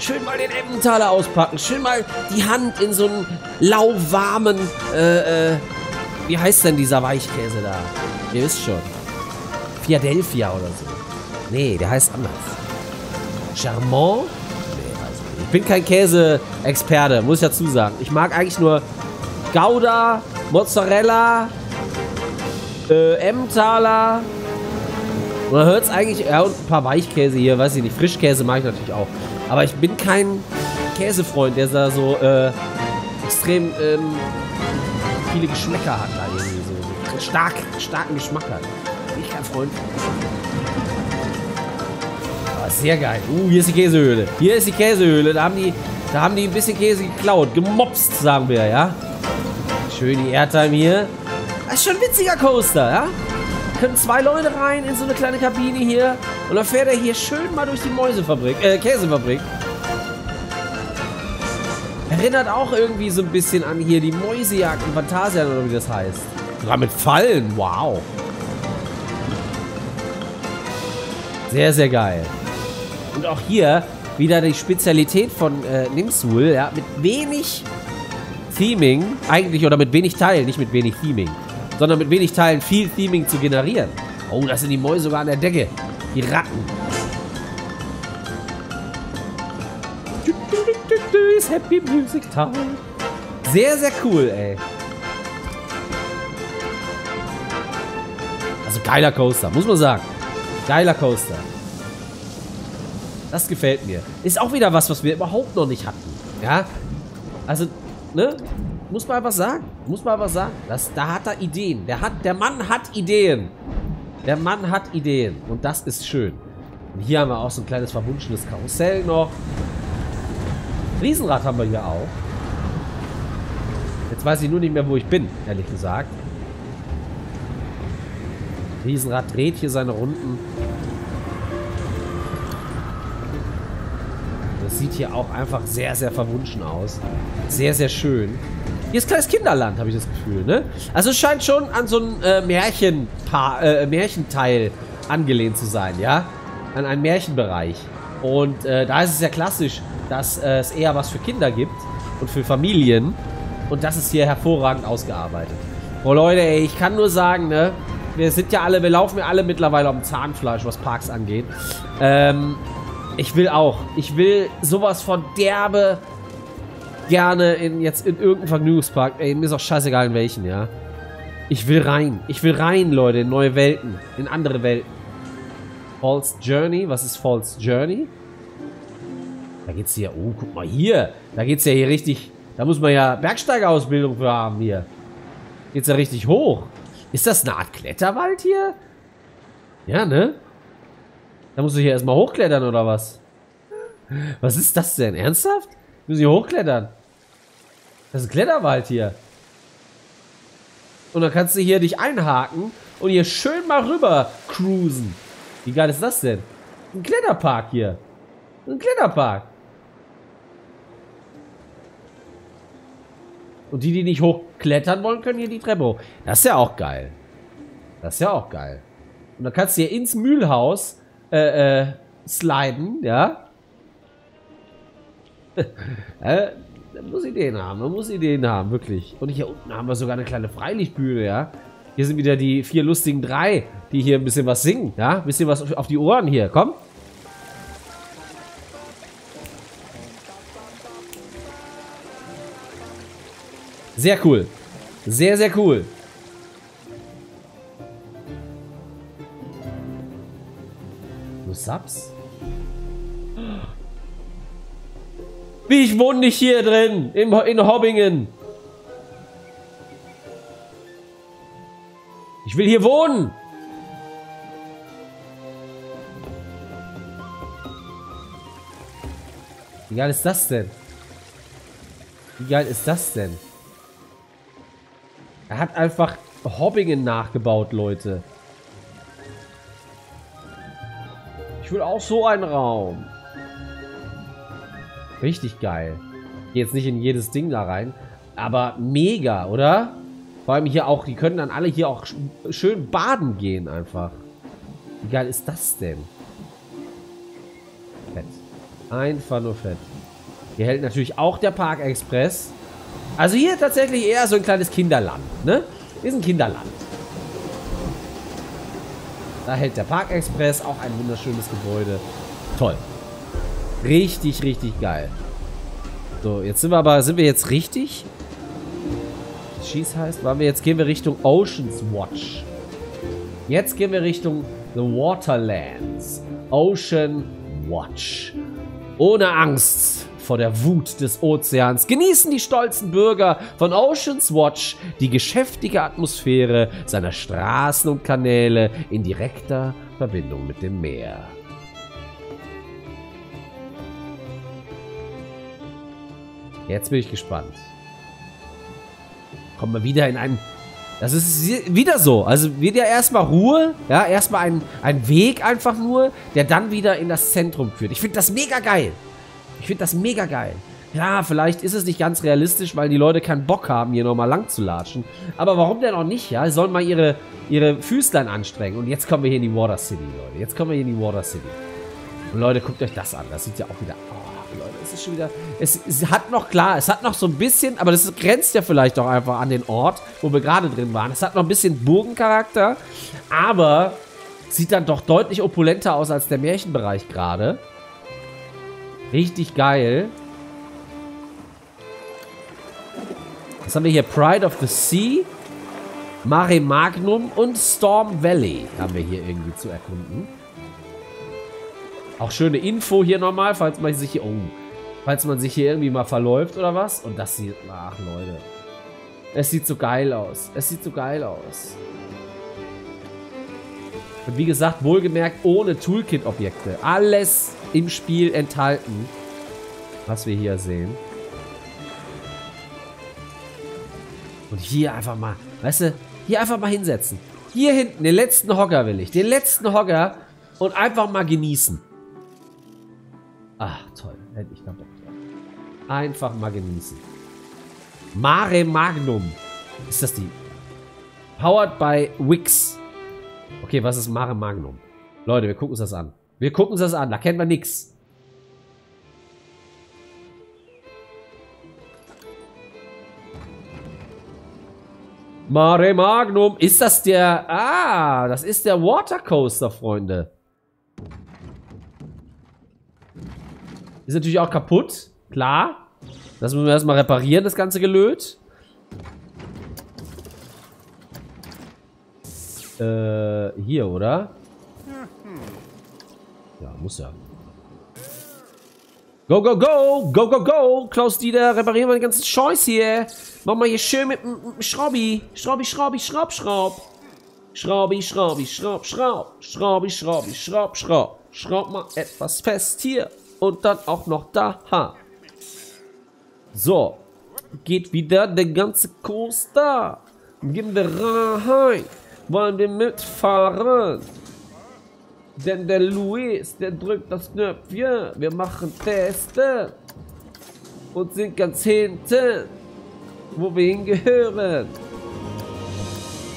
Schön mal den Emmentaler auspacken. Schön mal die Hand in so einen lauwarmen, äh, äh, wie heißt denn dieser Weichkäse da? Ihr wisst schon. Philadelphia oder so. Nee, der heißt anders. Charmant? Nee, also ich bin kein Käse-Experte, muss ich dazu sagen. Ich mag eigentlich nur Gouda, Mozzarella, äh, Emmentaler. Und man hört es eigentlich, ja, und ein paar Weichkäse hier, weiß ich nicht. Frischkäse mag ich natürlich auch. Aber ich bin kein Käsefreund, der da so äh, extrem ähm, viele Geschmäcker hat da irgendwie so. stark, starken Geschmack hat. Bin ich kein Freund Aber sehr geil. Uh, hier ist die Käsehöhle. Hier ist die Käsehöhle. Da haben die, da haben die ein bisschen Käse geklaut. Gemopst, sagen wir, ja. Schön die Airtime hier. Das ist schon ein witziger Coaster, ja. Können zwei Leute rein in so eine kleine Kabine hier. Und dann fährt er hier schön mal durch die Mäusefabrik, äh, Käsefabrik. Erinnert auch irgendwie so ein bisschen an hier die Mäusejagd in Phantasian oder wie das heißt. Sogar mit Fallen, wow. Sehr, sehr geil. Und auch hier wieder die Spezialität von äh, Nimsul, ja, mit wenig Theming, eigentlich, oder mit wenig Teilen, nicht mit wenig Theming, sondern mit wenig Teilen viel Theming zu generieren. Oh, das sind die Mäuse sogar an der Decke. Die Ratten. ist Happy Music Time. Sehr, sehr cool, ey. Also geiler Coaster, muss man sagen. Geiler Coaster. Das gefällt mir. Ist auch wieder was, was wir überhaupt noch nicht hatten. Ja? Also, ne? Muss man einfach sagen. Muss man einfach sagen. Das, da hat er Ideen. Der, hat, der Mann hat Ideen. Der Mann hat Ideen. Und das ist schön. Und hier haben wir auch so ein kleines verwunschenes Karussell noch. Riesenrad haben wir hier auch. Jetzt weiß ich nur nicht mehr, wo ich bin, ehrlich gesagt. Riesenrad dreht hier seine Runden. Das sieht hier auch einfach sehr, sehr verwunschen aus. Sehr, sehr schön. Hier ist kleines Kinderland, habe ich das Gefühl, ne? Also es scheint schon an so ein äh, Märchenpaar, äh, Märchenteil angelehnt zu sein, ja? An einen Märchenbereich. Und äh, da ist es ja klassisch, dass äh, es eher was für Kinder gibt und für Familien. Und das ist hier hervorragend ausgearbeitet. Boah, Leute, ey, ich kann nur sagen, ne? Wir sind ja alle, wir laufen ja alle mittlerweile am Zahnfleisch, was Parks angeht. Ähm, ich will auch. Ich will sowas von derbe gerne in jetzt in irgendeinem Vergnügungspark. Ey, mir ist auch scheißegal in welchen, ja. Ich will rein. Ich will rein, Leute, in neue Welten. In andere Welten. False Journey. Was ist False Journey? Da geht's hier. Oh, guck mal hier. Da geht's ja hier richtig. Da muss man ja Bergsteigerausbildung für haben hier. Geht's ja richtig hoch. Ist das eine Art Kletterwald hier? Ja, ne? Da musst du hier erstmal hochklettern oder was? Was ist das denn? Ernsthaft? Müssen hier hochklettern? Das ist ein Kletterwald hier. Und dann kannst du hier dich einhaken und hier schön mal rüber cruisen. Wie geil ist das denn? Ein Kletterpark hier. Ein Kletterpark. Und die, die nicht hochklettern wollen, können hier die Treppe hoch. Das ist ja auch geil. Das ist ja auch geil. Und dann kannst du hier ins Mühlhaus äh, äh, sliden, ja. (laughs) äh, man muss Ideen haben, man muss Ideen haben, wirklich. Und hier unten haben wir sogar eine kleine Freilichtbühne, ja. Hier sind wieder die vier lustigen drei, die hier ein bisschen was singen, ja. Ein bisschen was auf die Ohren hier, komm. Sehr cool. Sehr, sehr cool. Du Subs? Wie, ich wohne nicht hier drin, in, in Hobbingen. Ich will hier wohnen. Wie geil ist das denn? Wie geil ist das denn? Er hat einfach Hobbingen nachgebaut, Leute. Ich will auch so einen Raum. Richtig geil. Geh jetzt nicht in jedes Ding da rein. Aber mega, oder? Vor allem hier auch, die können dann alle hier auch schön baden gehen einfach. Wie geil ist das denn? Fett. Einfach nur fett. Hier hält natürlich auch der Park Express. Also hier tatsächlich eher so ein kleines Kinderland, ne? Ist ein Kinderland. Da hält der Parkexpress, auch ein wunderschönes Gebäude. Toll. Richtig, richtig geil. So, jetzt sind wir aber, sind wir jetzt richtig? Schieß heißt, waren wir jetzt, gehen wir Richtung Oceans Watch. Jetzt gehen wir Richtung The Waterlands. Ocean Watch. Ohne Angst vor der Wut des Ozeans genießen die stolzen Bürger von Oceans Watch die geschäftige Atmosphäre seiner Straßen und Kanäle in direkter Verbindung mit dem Meer. Jetzt bin ich gespannt. Kommen wir wieder in einen das ist wieder so. Also wird ja erstmal Ruhe, ja, erstmal ein, ein Weg einfach nur, der dann wieder in das Zentrum führt. Ich finde das mega geil. Ich finde das mega geil. Ja, vielleicht ist es nicht ganz realistisch, weil die Leute keinen Bock haben, hier nochmal lang zu latschen. Aber warum denn auch nicht, ja? Sie sollen mal ihre, ihre Füßlein anstrengen. Und jetzt kommen wir hier in die Water City, Leute. Jetzt kommen wir hier in die Water City. Und Leute, guckt euch das an. Das sieht ja auch wieder... Ist schon wieder... Es, es hat noch, klar, es hat noch so ein bisschen... Aber das grenzt ja vielleicht auch einfach an den Ort, wo wir gerade drin waren. Es hat noch ein bisschen Burgencharakter. Aber sieht dann doch deutlich opulenter aus als der Märchenbereich gerade. Richtig geil. Was haben wir hier? Pride of the Sea, Mare Magnum und Storm Valley haben wir hier irgendwie zu erkunden. Auch schöne Info hier nochmal, falls man sich hier... Oh, falls man sich hier irgendwie mal verläuft oder was. Und das sieht... Ach, Leute. Es sieht so geil aus. Es sieht so geil aus. Und wie gesagt, wohlgemerkt ohne Toolkit-Objekte. Alles im Spiel enthalten, was wir hier sehen. Und hier einfach mal, weißt du, hier einfach mal hinsetzen. Hier hinten, den letzten Hocker will ich. Den letzten Hocker und einfach mal genießen. Ach, toll. Hätte ich da Bock drauf. Einfach mal genießen. Mare Magnum. Ist das die? Powered by Wix. Okay, was ist Mare Magnum? Leute, wir gucken uns das an. Wir gucken uns das an. Da kennen wir nichts. Mare Magnum. Ist das der... Ah, das ist der Watercoaster, Freunde. Ist natürlich auch kaputt. Klar. Das müssen wir erstmal reparieren, das ganze Gelöt. Äh, hier, oder? Ja, muss ja. Go, go, go! Go, go, go! Klaus Dieter, reparieren wir den ganzen Scheiß hier. Machen wir hier schön mit dem Schraubi. Schraubi, Schraubi, Schraub, Schraub. Schraubi, Schraubi, Schraub, Schraub. Schraubi, Schraubi, Schraub, Schraub. Schraub mal etwas fest hier. Und dann auch noch da. Ha. So. Geht wieder der ganze Kurs da. Gehen wir rein. Wollen wir mitfahren? Denn der Luis, der drückt das Knöpfchen. Wir machen Testen. Und sind ganz hinten. Wo wir hingehören.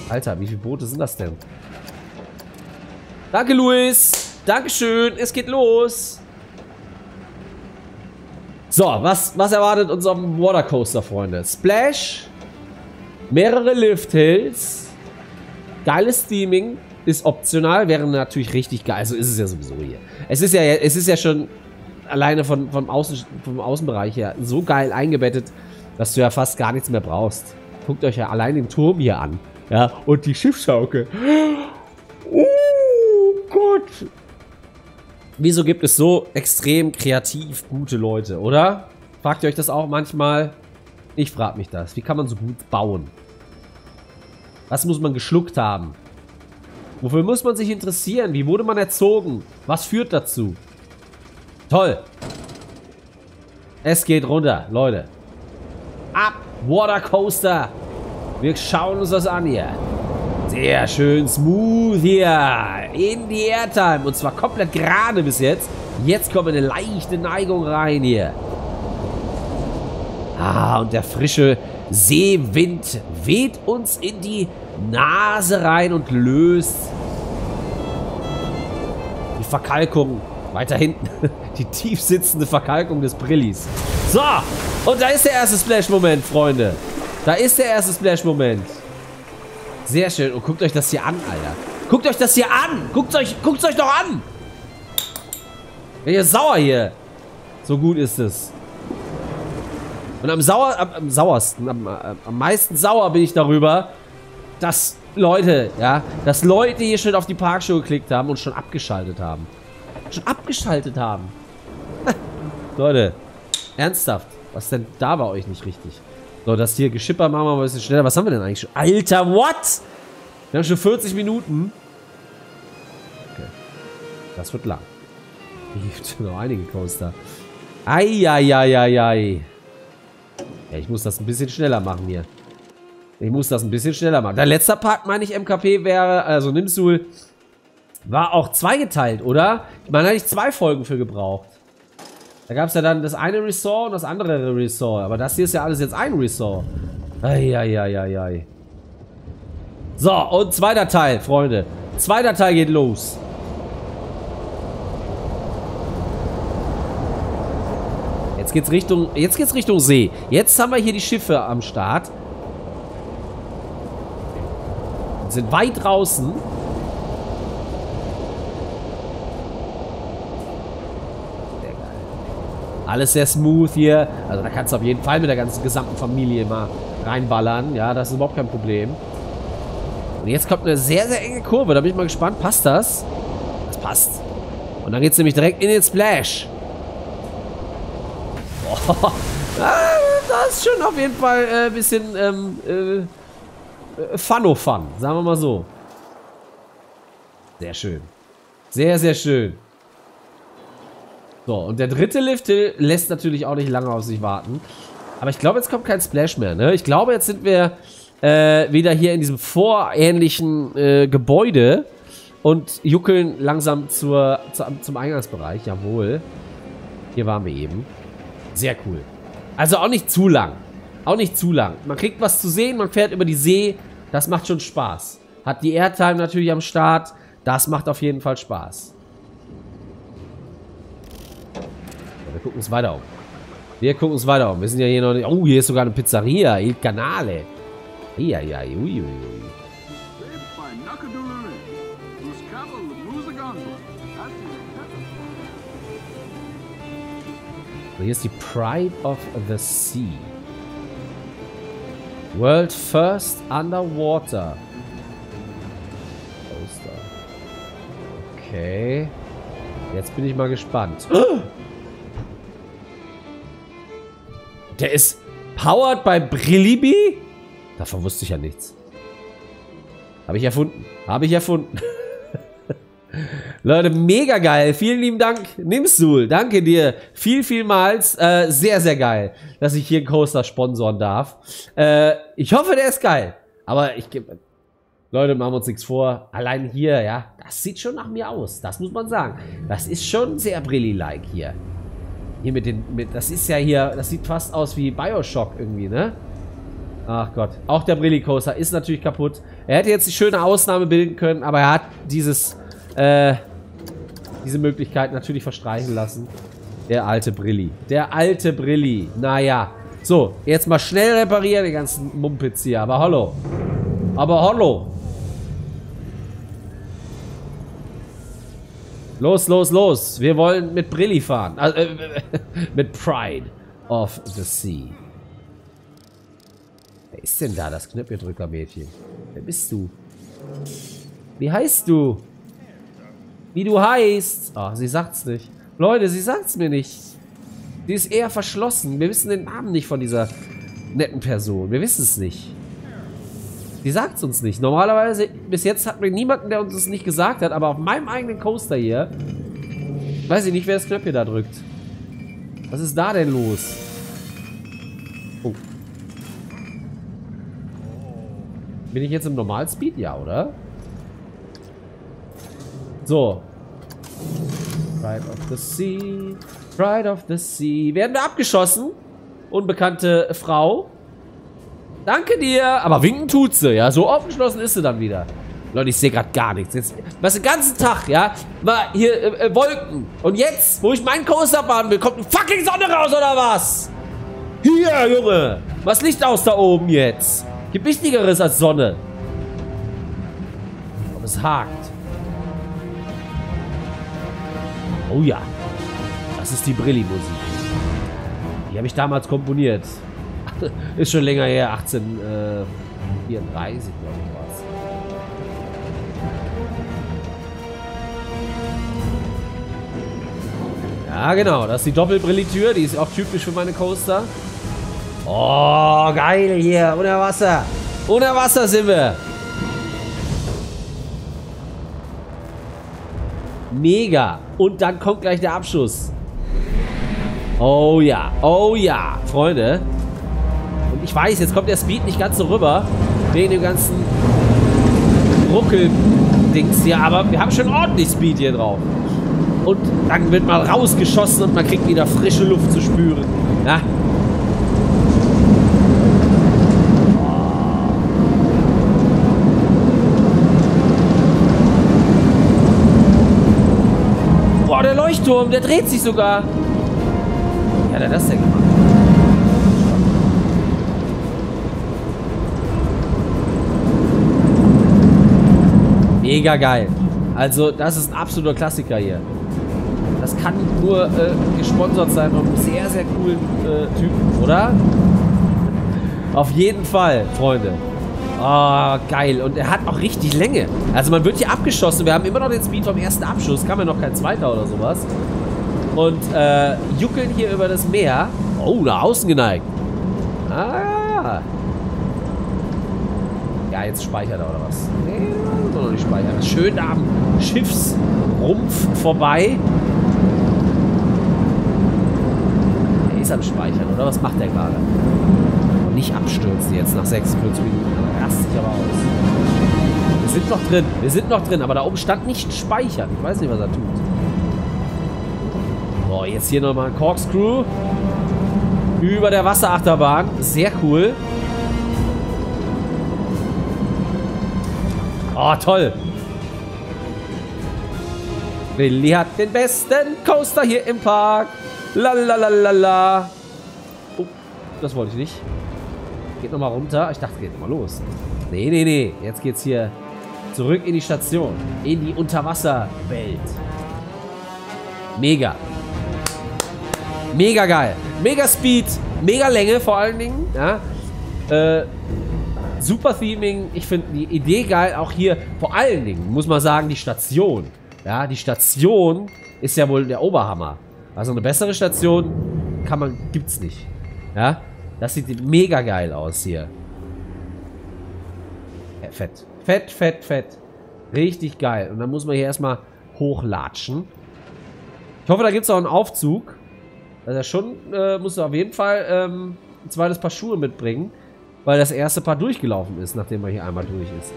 Alter, wie viele Boote sind das denn? Danke, Luis. Dankeschön. Es geht los. So, was, was erwartet uns auf dem Watercoaster, Freunde? Splash. Mehrere Lift Hills. Geiles Steaming ist optional, wäre natürlich richtig geil. Also ist es ja sowieso hier. Es ist ja, es ist ja schon alleine von, vom, Außen, vom Außenbereich her so geil eingebettet, dass du ja fast gar nichts mehr brauchst. Guckt euch ja allein den Turm hier an. Ja, und die Schiffschaukel. (gasps) Oh Gott. Wieso gibt es so extrem kreativ gute Leute, oder? Fragt ihr euch das auch manchmal? Ich frage mich das. Wie kann man so gut bauen? Was muss man geschluckt haben? Wofür muss man sich interessieren? Wie wurde man erzogen? Was führt dazu? Toll. Es geht runter, Leute. Ab, Watercoaster. Wir schauen uns das an hier. Sehr schön smooth hier. In die Airtime. Und zwar komplett gerade bis jetzt. Jetzt kommt eine leichte Neigung rein hier. Ah, und der frische Seewind weht uns in die Nase rein und löst die Verkalkung weiter hinten. (laughs) Die tief sitzende Verkalkung des Brillis. So, und da ist der erste Splash-Moment, Freunde. Da ist der erste Splash-Moment. Sehr schön. Und guckt euch das hier an, Alter. Guckt euch das hier an. Guckt euch, guckt euch doch an. Bin hier sauer hier. So gut ist es. Und am, sauer, am, am sauersten, am, am meisten sauer bin ich darüber, dass Leute, ja, dass Leute hier schon auf die Parkshow geklickt haben und schon abgeschaltet haben. Schon abgeschaltet haben. (laughs) Leute, Ernsthaft? Was denn da bei euch nicht richtig? So, das hier Geschipper machen wir mal ein bisschen schneller. Was haben wir denn eigentlich schon? Alter, what? Wir haben schon 40 Minuten. Okay. Das wird lang. (laughs) Hier gibt es noch einige Coaster. Eieieiei. Ja, ich muss das ein bisschen schneller machen hier. Ich muss das ein bisschen schneller machen. Der letzte Part, meine ich, MKP wäre, also Nimsul, war auch zweigeteilt, oder? Man hat nicht zwei Folgen für gebraucht. Da gab es ja dann das eine Resort und das andere Resort. Aber das hier ist ja alles jetzt ein Resort. Eieieiei. So, und zweiter Teil, Freunde. Zweiter Teil geht los. Jetzt geht's Richtung, jetzt geht's Richtung See. Jetzt haben wir hier die Schiffe am Start. sind weit draußen. Sehr geil. Alles sehr smooth hier. Also da kannst du auf jeden Fall mit der ganzen gesamten Familie mal reinballern. Ja, das ist überhaupt kein Problem. Und jetzt kommt eine sehr, sehr enge Kurve. Da bin ich mal gespannt. Passt das? Das passt. Und dann geht es nämlich direkt in den Splash. Oh, (laughs) das ist schon auf jeden Fall ein äh, bisschen ähm, äh, äh, Fun-O-Fun, sagen wir mal so. Sehr schön. Sehr, sehr schön. So, und der dritte Lift lässt natürlich auch nicht lange auf sich warten. Aber ich glaube, jetzt kommt kein Splash mehr, ne? Ich glaube, jetzt sind wir äh, wieder hier in diesem vorähnlichen äh, Gebäude und juckeln langsam zur, zu, zum Eingangsbereich. Jawohl. Hier waren wir eben. Sehr cool. Also auch nicht zu lang. Auch nicht zu lang. Man kriegt was zu sehen, man fährt über die See. Das macht schon Spaß. Hat die Airtime natürlich am Start. Das macht auf jeden Fall Spaß. wir gucken uns weiter um. Wir gucken uns weiter um. Wir sind ja hier noch nicht... Oh, hier ist sogar eine Pizzeria. Il Canale. Eieiei. Uiuiui. So, hier ist die Pride of the Sea. World First Underwater. Okay. Jetzt bin ich mal gespannt. (gasps) Der ist powered by Brillibi? Davon wusste ich ja nichts. Habe ich erfunden. Habe ich erfunden. (laughs) Leute, mega geil. Vielen lieben Dank, Nimsul. Danke dir. Viel, vielmals. Äh, sehr, sehr geil, dass ich hier einen Coaster sponsoren darf. Äh, ich hoffe, der ist geil. Aber ich gebe... Leute, machen wir uns nichts vor. Allein hier, ja, das sieht schon nach mir aus. Das muss man sagen. Das ist schon sehr Brilli-like hier. Hier mit den... Mit, das ist ja hier... Das sieht fast aus wie Bioshock irgendwie, ne? Ach Gott. Auch der Brilli-Coaster ist natürlich kaputt. Er hätte jetzt die schöne Ausnahme bilden können, aber er hat dieses äh, diese Möglichkeit natürlich verstreichen lassen. Der alte Brilli. Der alte Brilli. Naja. So, jetzt mal schnell reparieren, die ganzen Mumpitz hier. Aber hallo. Aber hallo. Los, los, los. Wir wollen mit Brilli fahren. Also, äh, (laughs) mit Pride of the Sea. Wer ist denn da, das Knöpfedrückermädchen? Wer bist du? Wie heißt du? Wie du heißt. Ah, oh, sie sagt's nicht. Leute, sie sagt's mir nicht. Sie ist eher verschlossen. Wir wissen den Namen nicht von dieser netten Person. Wir wissen es nicht. Die sagt's uns nicht. Normalerweise, bis jetzt hatten wir niemanden, der uns das nicht gesagt hat, aber auf meinem eigenen Coaster hier, weiß ich nicht, wer das Knöpfchen da drückt. Was ist da denn los? Oh. Bin ich jetzt im Normalspeed? Ja, oder? So. Pride of the Sea. Pride of the Sea. Werden wir abgeschossen? Unbekannte Frau. Danke dir. Aber winken tut sie, ja. So aufgeschlossen ist sie dann wieder. Leute, ich sehe gerade gar nichts. Jetzt, was den ganzen Tag, ja, war hier äh, äh, Wolken. Und jetzt, wo ich meinen Coaster fahren will, kommt eine fucking Sonne raus, oder was? Hier, Junge. Was Licht aus da oben jetzt? Gibt Wichtigeres als Sonne. Aber es hakt. Oh ja. Das ist die Brilli-Musik. Die habe ich damals komponiert. (laughs) ist schon länger her. 1834, äh, glaube ich, war es. Ja, genau. Das ist die Doppelbrillitür. Die ist auch typisch für meine Coaster. Oh, geil hier. Unter Wasser. Unter Wasser sind wir. Mega. Und dann kommt gleich der Abschuss. Oh ja. Oh ja. Freunde. Ich weiß, jetzt kommt der Speed nicht ganz so rüber. Wegen dem ganzen Ruckel-Dings hier. Aber wir haben schon ordentlich Speed hier drauf. Und dann wird mal rausgeschossen und man kriegt wieder frische Luft zu spüren. Ja. Boah, der Leuchtturm, der dreht sich sogar. Wie hat er das denn gemacht? Mega geil. Also, das ist ein absoluter Klassiker hier. Das kann nur äh, gesponsert sein von einem sehr, sehr coolen äh, Typen, oder? Auf jeden Fall, Freunde. Oh, geil. Und er hat auch richtig Länge. Also man wird hier abgeschossen. Wir haben immer noch den Speed vom ersten Abschuss. Kam ja noch kein zweiter oder sowas. Und äh, juckeln hier über das Meer. Oh, nach außen geneigt. Ah. Jetzt speichert er oder was? Nee, soll noch nicht speichern. Schön am Schiffsrumpf vorbei. Er ist am Speichern, oder? Was macht der gerade? Und nicht abstürzen jetzt nach 46 Minuten. Rast sich aber aus. Wir sind noch drin. Wir sind noch drin. Aber da oben stand nicht speichern. Ich weiß nicht, was er tut. Boah, jetzt hier nochmal ein Corkscrew. Über der Wasserachterbahn. Sehr cool. Oh, toll. Willi hat den besten Coaster hier im Park. Lalalala. Oh, das wollte ich nicht. Geht nochmal runter. Ich dachte, geht nochmal los. Nee, nee, nee. Jetzt geht's hier zurück in die Station. In die Unterwasserwelt. Mega. Mega geil. Mega Speed. Mega Länge vor allen Dingen. Ja. Äh, super Theming. Ich finde die Idee geil. Auch hier vor allen Dingen, muss man sagen, die Station. Ja, die Station ist ja wohl der Oberhammer. Also eine bessere Station kann man, gibt's nicht. Ja, das sieht mega geil aus hier. Fett. Fett, fett, fett. Richtig geil. Und dann muss man hier erstmal hochlatschen. Ich hoffe, da gibt es auch einen Aufzug. Also schon äh, musst du auf jeden Fall ähm, ein zweites Paar Schuhe mitbringen. Weil das erste Paar durchgelaufen ist, nachdem man hier einmal durch ist.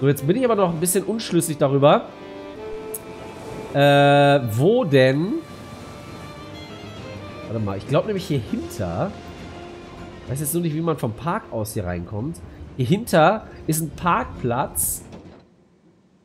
So, jetzt bin ich aber noch ein bisschen unschlüssig darüber. Äh, wo denn... Warte mal, ich glaube nämlich hier hinter... Ich weiß jetzt nur nicht, wie man vom Park aus hier reinkommt. Hier hinter ist ein Parkplatz.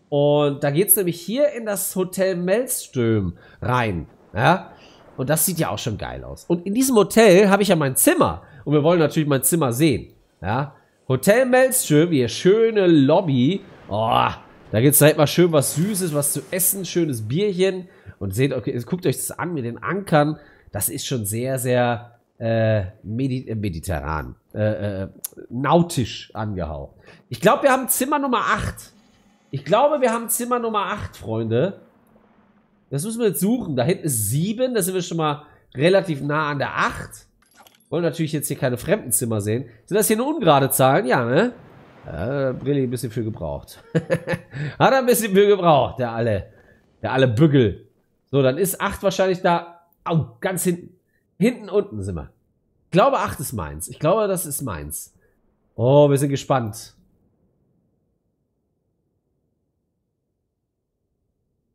Und da geht es nämlich hier in das Hotel Melström rein. Ja? Und das sieht ja auch schon geil aus. Und in diesem Hotel habe ich ja mein Zimmer. Und wir wollen natürlich mein Zimmer sehen. Ja? Hotel Melström, hier schöne Lobby. Oh, da gibt es direkt mal schön was Süßes, was zu essen, schönes Bierchen. Und seht, okay, guckt euch das an mit den Ankern. Das ist schon sehr, sehr äh, medi äh, mediterran, äh, äh, nautisch angehaucht. Ich glaube, wir haben Zimmer Nummer 8. Ich glaube, wir haben Zimmer Nummer 8, Freunde. Das müssen wir jetzt suchen. Da hinten ist 7, da sind wir schon mal relativ nah an der 8. Wollen natürlich jetzt hier keine Fremdenzimmer sehen. Sind das hier nur ungerade Zahlen? Ja, ne? Ja, Brilli ein bisschen für gebraucht. (laughs) Hat er ein bisschen für gebraucht, der alle. Der alle Bügel. So, dann ist 8 wahrscheinlich da. Au, ganz hinten. Hinten unten sind wir. Ich glaube, 8 ist meins. Ich glaube, das ist meins. Oh, wir sind gespannt.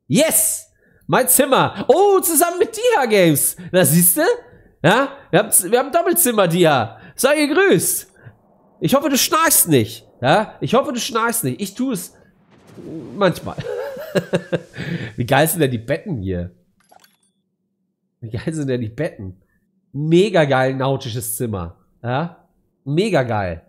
Yes! Mein Zimmer. Oh, zusammen mit Dia Games. Na, siehst du? Ja? Wir haben, wir haben Doppelzimmer, Dia. Sei gegrüßt. Ich hoffe, du schnarchst nicht. Ja? Ich hoffe, du schnarchst nicht. Ich tue es manchmal. (laughs) Wie geil sind denn die Betten hier? Wie geil sind denn die Betten? Mega geil nautisches Zimmer. Ja? Mega geil.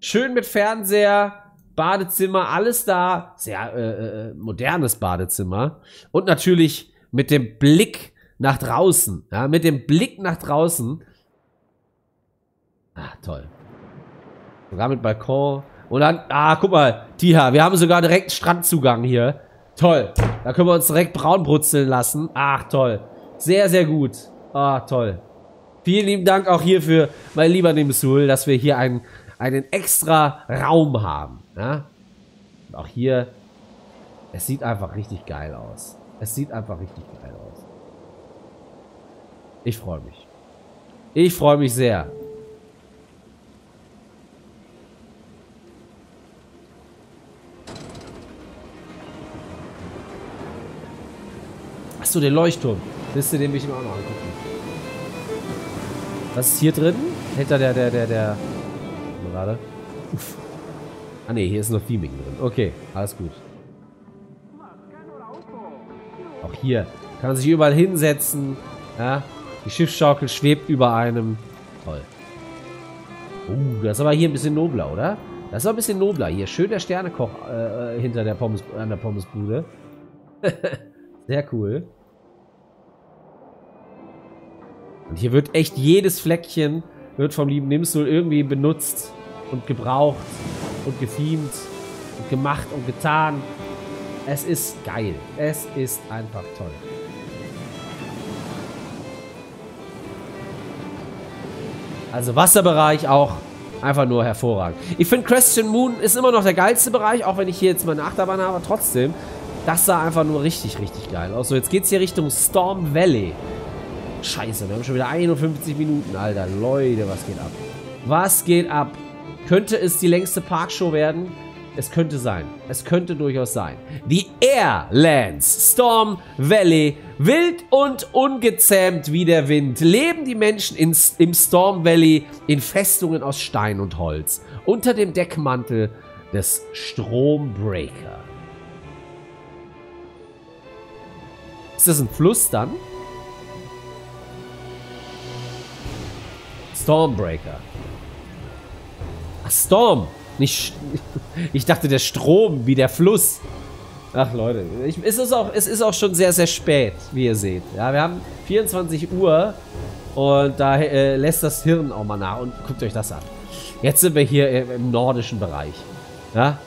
Schön mit Fernseher, Badezimmer, alles da. Sehr äh, äh, modernes Badezimmer. Und natürlich mit dem Blick nach draußen. Ja, mit dem Blick nach draußen. Ah, toll. Sogar mit Balkon. Und dann, ah, guck mal, Tiha, wir haben sogar direkt Strandzugang hier. Toll. Da können wir uns direkt braun brutzeln lassen. Ach, toll. Sehr, sehr gut. Ah, toll. Vielen lieben Dank auch hierfür, mein lieber Nimsul, dass wir hier einen, einen extra Raum haben. Ja? auch hier, es sieht einfach richtig geil aus. Es sieht einfach richtig geil aus. Ich freue mich. Ich freue mich sehr. Achso, den Leuchtturm. Liste, den will ich mir auch noch angucken. Was ist hier drin? Hinter der, der, der, der... Gerade. Uff. Ah ne, hier ist noch Theming drin. Okay, alles gut. Auch hier kann man sich überall hinsetzen. Ja, die Schiffsschaukel schwebt über einem. Toll. Uh, das ist aber hier ein bisschen nobler, oder? Das ist aber ein bisschen nobler. Hier schön der Sternekoch äh, hinter der Pommes, an der Pommesbude. (laughs) Sehr cool. Und hier wird echt jedes Fleckchen wird vom lieben Nimsul irgendwie benutzt und gebraucht und gefiemt und gemacht und getan. Es ist geil. Es ist einfach toll. Also Wasserbereich auch einfach nur hervorragend. Ich finde Christian Moon ist immer noch der geilste Bereich, auch wenn ich hier jetzt meine Achterbahn habe, trotzdem, das sah einfach nur richtig, richtig geil aus. So, jetzt geht es hier Richtung Storm Valley. Scheiße, wir haben schon wieder 51 Minuten, Alter. Leute, was geht ab? Was geht ab? Könnte es die längste Parkshow werden? Es könnte sein. Es könnte durchaus sein. Die Airlands, Storm Valley, wild und ungezähmt wie der Wind, leben die Menschen in, im Storm Valley in Festungen aus Stein und Holz, unter dem Deckmantel des Strombreaker. Ist das ein Fluss dann? Stormbreaker. Ach, Storm. Nicht. Ich dachte, der Strom, wie der Fluss. Ach, Leute. Ich, es, ist auch, es ist auch schon sehr, sehr spät, wie ihr seht. Ja, wir haben 24 Uhr. Und da äh, lässt das Hirn auch mal nach. Und guckt euch das an. Jetzt sind wir hier im nordischen Bereich. Ja.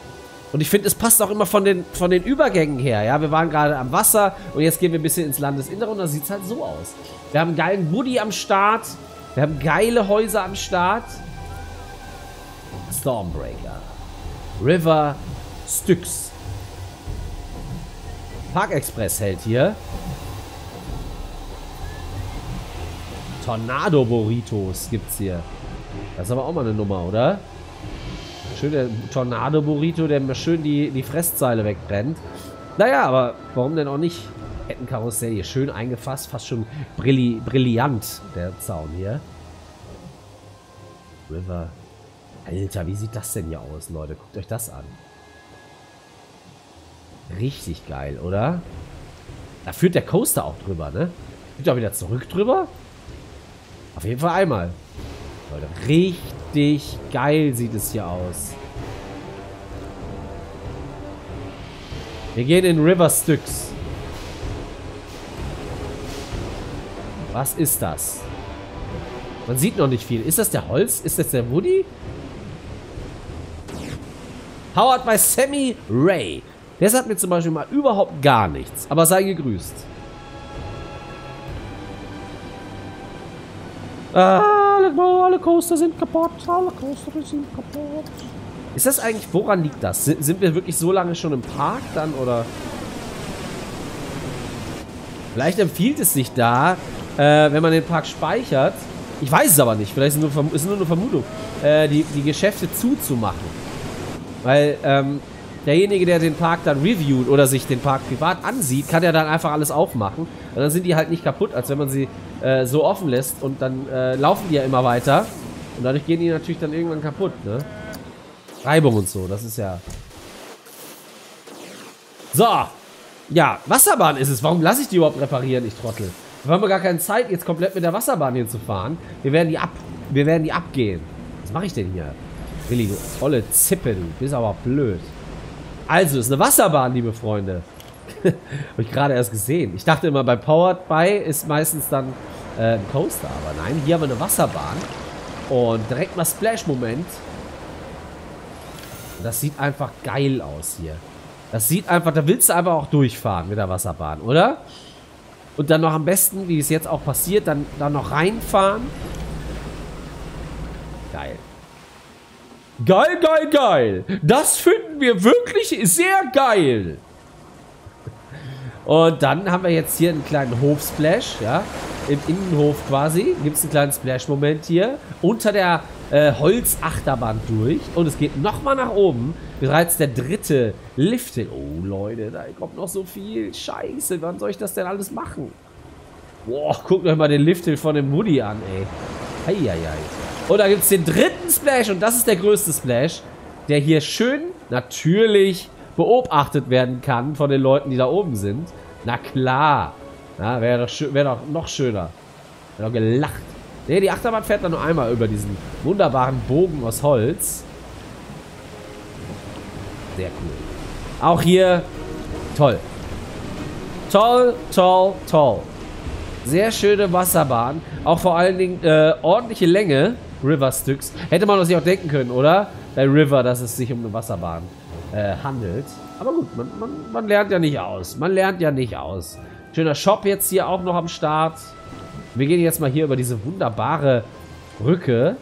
Und ich finde, es passt auch immer von den, von den Übergängen her. Ja, wir waren gerade am Wasser und jetzt gehen wir ein bisschen ins Landesinnere und da sieht es halt so aus. Wir haben einen geilen Woody am Start. Wir haben geile Häuser am Start. Stormbreaker. River Styx. Park Express hält hier. Tornado Burritos gibt's hier. Das ist aber auch mal eine Nummer, oder? Schön der Tornado Burrito, der mir schön die, die Fresszeile wegbrennt. Naja, aber warum denn auch nicht? Kettenkarussell hier schön eingefasst, fast schon brilli brillant, der Zaun hier. River. Alter, wie sieht das denn hier aus, Leute? Guckt euch das an. Richtig geil, oder? Da führt der Coaster auch drüber, ne? Führt auch wieder zurück drüber? Auf jeden Fall einmal. Leute, richtig geil sieht es hier aus. Wir gehen in River Styx. Was ist das? Man sieht noch nicht viel. Ist das der Holz? Ist das der Woody? Powered by Sammy Ray. Der sagt mir zum Beispiel mal überhaupt gar nichts. Aber sei gegrüßt. Alle, alle Coaster sind kaputt. Alle Coaster sind kaputt. Ist das eigentlich, woran liegt das? Sind wir wirklich so lange schon im Park dann, oder? Vielleicht empfiehlt es sich da, äh, wenn man den Park speichert, ich weiß es aber nicht, vielleicht ist es nur, ist nur eine Vermutung, äh, die, die Geschäfte zuzumachen. Weil, ähm, derjenige, der den Park dann reviewt oder sich den Park privat ansieht, kann ja dann einfach alles aufmachen. Und dann sind die halt nicht kaputt, als wenn man sie äh, so offen lässt und dann äh, laufen die ja immer weiter. Und dadurch gehen die natürlich dann irgendwann kaputt, ne? Reibung und so, das ist ja... So. Ja, Wasserbahn ist es. Warum lasse ich die überhaupt reparieren, ich Trottel? Wir haben gar keine Zeit, jetzt komplett mit der Wasserbahn hier zu fahren. Wir werden die ab... Wir werden die abgehen. Was mache ich denn hier? Willi, du volle Zippe, du bist aber blöd. Also, ist eine Wasserbahn, liebe Freunde. (laughs) Habe ich gerade erst gesehen. Ich dachte immer, bei Powered By ist meistens dann äh, ein Coaster. Aber nein, hier haben wir eine Wasserbahn. Und direkt mal Splash-Moment. Das sieht einfach geil aus hier. Das sieht einfach, da willst du einfach auch durchfahren mit der Wasserbahn, oder? Und dann noch am besten, wie es jetzt auch passiert, dann, dann noch reinfahren. Geil. Geil, geil, geil. Das finden wir wirklich sehr geil. Und dann haben wir jetzt hier einen kleinen Hofsplash, ja. Im Innenhof quasi. Gibt es einen kleinen Splash-Moment hier. Unter der äh, Holzachterbahn durch. Und es geht nochmal nach oben. Bereits der dritte Lift. Oh, Leute, da kommt noch so viel. Scheiße, wann soll ich das denn alles machen? Boah, guckt euch mal den Lift von dem Woody an, ey. Eieiei. Und da gibt es den dritten Splash. Und das ist der größte Splash. Der hier schön, natürlich beobachtet werden kann von den Leuten, die da oben sind. Na klar. Wäre doch, wär doch noch schöner. Wäre doch gelacht. Ne, die Achterbahn fährt dann nur einmal über diesen wunderbaren Bogen aus Holz. Sehr cool. Auch hier toll. Toll, toll, toll. Sehr schöne Wasserbahn. Auch vor allen Dingen äh, ordentliche Länge. River Styx. Hätte man sich auch denken können, oder? Bei River, dass es sich um eine Wasserbahn äh, handelt. Aber gut, man, man, man lernt ja nicht aus. Man lernt ja nicht aus. Schöner Shop jetzt hier auch noch am Start. Wir gehen jetzt mal hier über diese wunderbare Brücke.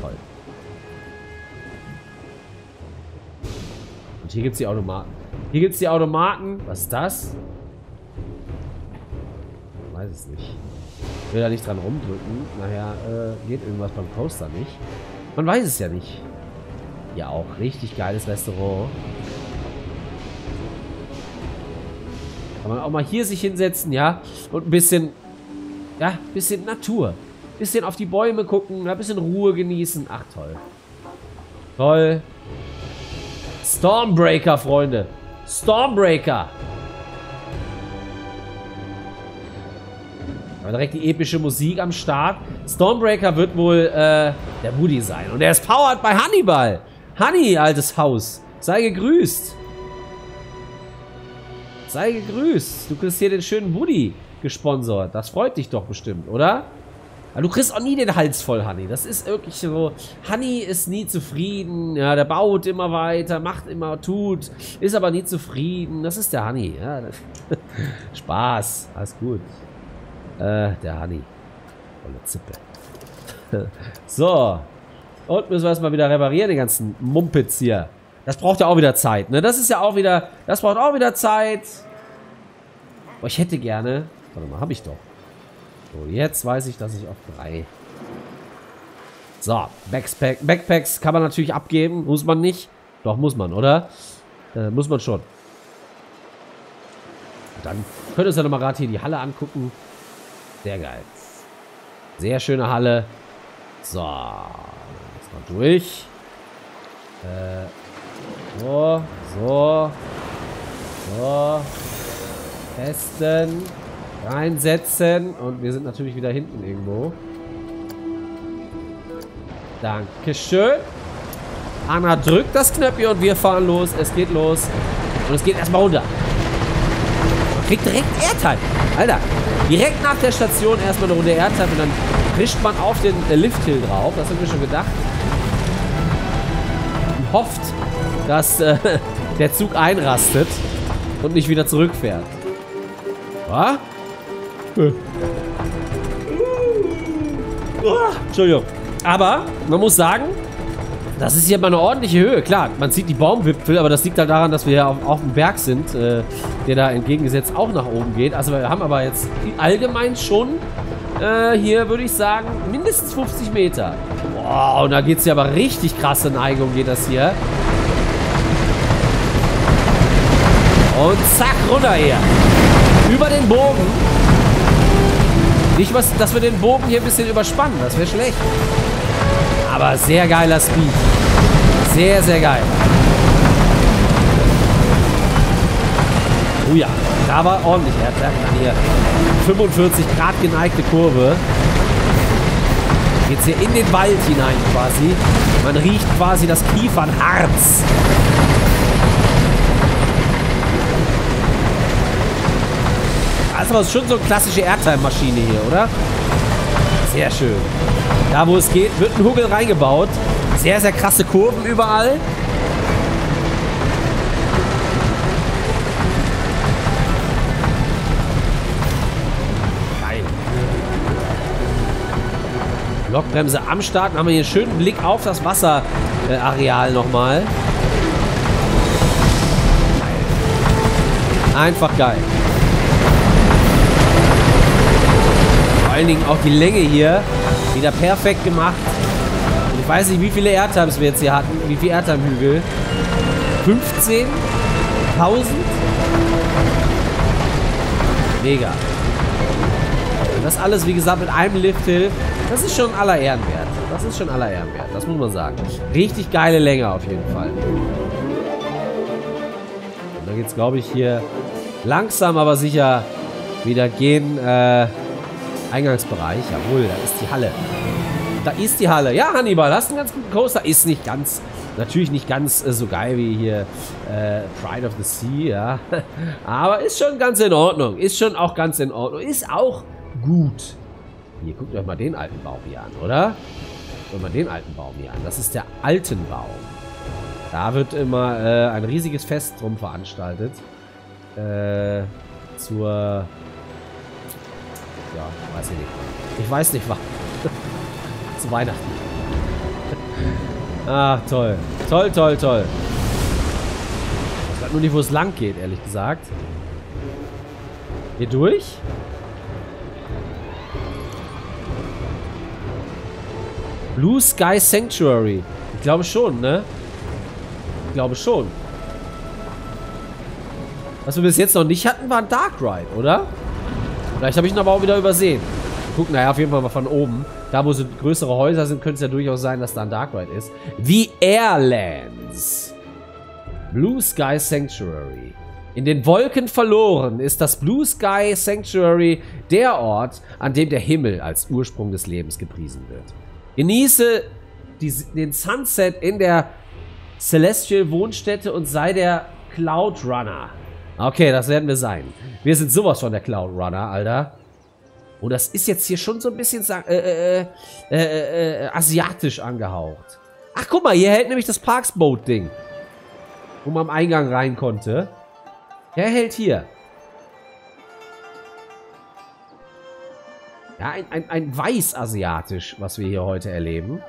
Toll. Und hier gibt es die Automaten. Hier gibt es die Automaten. Was ist das? Ich weiß es nicht. Ich will da nicht dran rumdrücken. Nachher äh, geht irgendwas beim Coaster nicht. Man weiß es ja nicht. Ja, auch richtig geiles Restaurant. Kann man auch mal hier sich hinsetzen, ja. Und ein bisschen, ja, ein bisschen Natur. Ein bisschen auf die Bäume gucken, ein bisschen Ruhe genießen. Ach, toll. Toll. Stormbreaker, Freunde. Stormbreaker. Aber direkt die epische Musik am Start. Stormbreaker wird wohl äh, der Woody sein. Und er ist powered bei Hannibal. Honey, altes Haus. Sei gegrüßt. Sei gegrüßt. Du kriegst hier den schönen Woody gesponsert. Das freut dich doch bestimmt, oder? Aber du kriegst auch nie den Hals voll, Honey. Das ist wirklich so. Honey ist nie zufrieden. Ja, der baut immer weiter, macht immer, tut. Ist aber nie zufrieden. Das ist der Honey. Ja, (laughs) Spaß. Alles gut. Äh, der Honey. Volle Zippe. (laughs) so. Und müssen wir erstmal wieder reparieren, den ganzen Mumpitz hier. Das braucht ja auch wieder Zeit, ne? Das ist ja auch wieder... Das braucht auch wieder Zeit. Oh, ich hätte gerne... Warte mal, habe ich doch. So, jetzt weiß ich, dass ich auf drei... So, Backpack, Backpacks kann man natürlich abgeben. Muss man nicht. Doch, muss man, oder? Äh, muss man schon. Dann könnt ihr uns ja nochmal gerade hier die Halle angucken. Sehr geil. Sehr schöne Halle. So. Jetzt mal durch. Äh, so, so. So. Testen. Reinsetzen. Und wir sind natürlich wieder hinten irgendwo. Dankeschön. Anna drückt das Knöpfchen und wir fahren los. Es geht los. Und es geht erstmal runter. Man kriegt direkt Airtime. Alter, direkt nach der Station erstmal eine Runde Airtime und dann frischt man auf den äh, Lifthill drauf. Das haben wir schon gedacht. Und hofft, dass äh, (laughs) der Zug einrastet und nicht wieder zurückfährt. Was? Äh. Entschuldigung. Aber man muss sagen, das ist hier mal eine ordentliche Höhe. Klar, man sieht die Baumwipfel, aber das liegt halt daran, dass wir ja auf, auf dem Berg sind, äh, der da entgegengesetzt auch nach oben geht. Also wir haben aber jetzt allgemein schon äh, hier, würde ich sagen, mindestens 50 Meter. Boah, und da geht es ja aber richtig krasse Neigung, geht das hier. Und zack, runter hier. Über den Bogen. Nicht, was, dass wir den Bogen hier ein bisschen überspannen. Das wäre schlecht. Aber sehr geiler Speed. Sehr, sehr geil. Oh ja, da war ordentlich Herzwerk. Dann hier 45 Grad geneigte Kurve. Jetzt hier in den Wald hinein quasi. Man riecht quasi das Kiefernharz. Also ist schon so eine klassische Airtime-Maschine hier, oder? Sehr schön. Da, wo es geht, wird ein Hugel reingebaut. Sehr, sehr krasse Kurven überall. Geil. Lokbremse am Start. Dann haben wir hier einen schönen Blick auf das Wasserareal äh, nochmal. Einfach geil. Allen Dingen auch die Länge hier wieder perfekt gemacht. Und ich weiß nicht, wie viele Airtimes wir jetzt hier hatten. Wie viele Airtime-Hügel? 15? 1000? Mega. Das alles, wie gesagt, mit einem Lifthill. Das ist schon aller Ehren wert. Das ist schon aller Ehren wert. Das muss man sagen. Richtig geile Länge auf jeden Fall. Und dann geht es, glaube ich, hier langsam, aber sicher wieder gehen. Äh, Eingangsbereich. Jawohl, da ist die Halle. Da ist die Halle. Ja, Hannibal, hast einen ganz guten Coaster. Ist nicht ganz, natürlich nicht ganz äh, so geil wie hier äh, Pride of the Sea, ja. (laughs) Aber ist schon ganz in Ordnung. Ist schon auch ganz in Ordnung. Ist auch gut. Hier, guckt euch mal den alten Baum hier an, oder? Guckt mal den alten Baum hier an. Das ist der Altenbaum. Da wird immer äh, ein riesiges Fest drum veranstaltet. Äh, zur... Ja, weiß ich nicht. Ich weiß nicht, was. (laughs) zu Weihnachten. Ach, toll. Toll, toll, toll. Ich weiß nur nicht, wo es lang geht, ehrlich gesagt. Hier durch? Blue Sky Sanctuary. Ich glaube schon, ne? Ich glaube schon. Was wir bis jetzt noch nicht hatten, war ein Dark Ride, oder? Vielleicht habe ich ihn aber auch wieder übersehen. Gucken, naja, auf jeden Fall mal von oben. Da, wo so größere Häuser sind, könnte es ja durchaus sein, dass da ein Dark Ride ist. The Airlands. Blue Sky Sanctuary. In den Wolken verloren ist das Blue Sky Sanctuary der Ort, an dem der Himmel als Ursprung des Lebens gepriesen wird. Genieße die, den Sunset in der Celestial Wohnstätte und sei der Cloud Runner. Okay, das werden wir sein. Wir sind sowas von der Cloud Runner, Alter. Und das ist jetzt hier schon so ein bisschen äh äh, äh, äh, äh, asiatisch angehaucht. Ach, guck mal, hier hält nämlich das Parks Boat Ding. Wo man am Eingang rein konnte. Der hält hier. Ja, ein, ein, ein weiß-asiatisch, was wir hier heute erleben.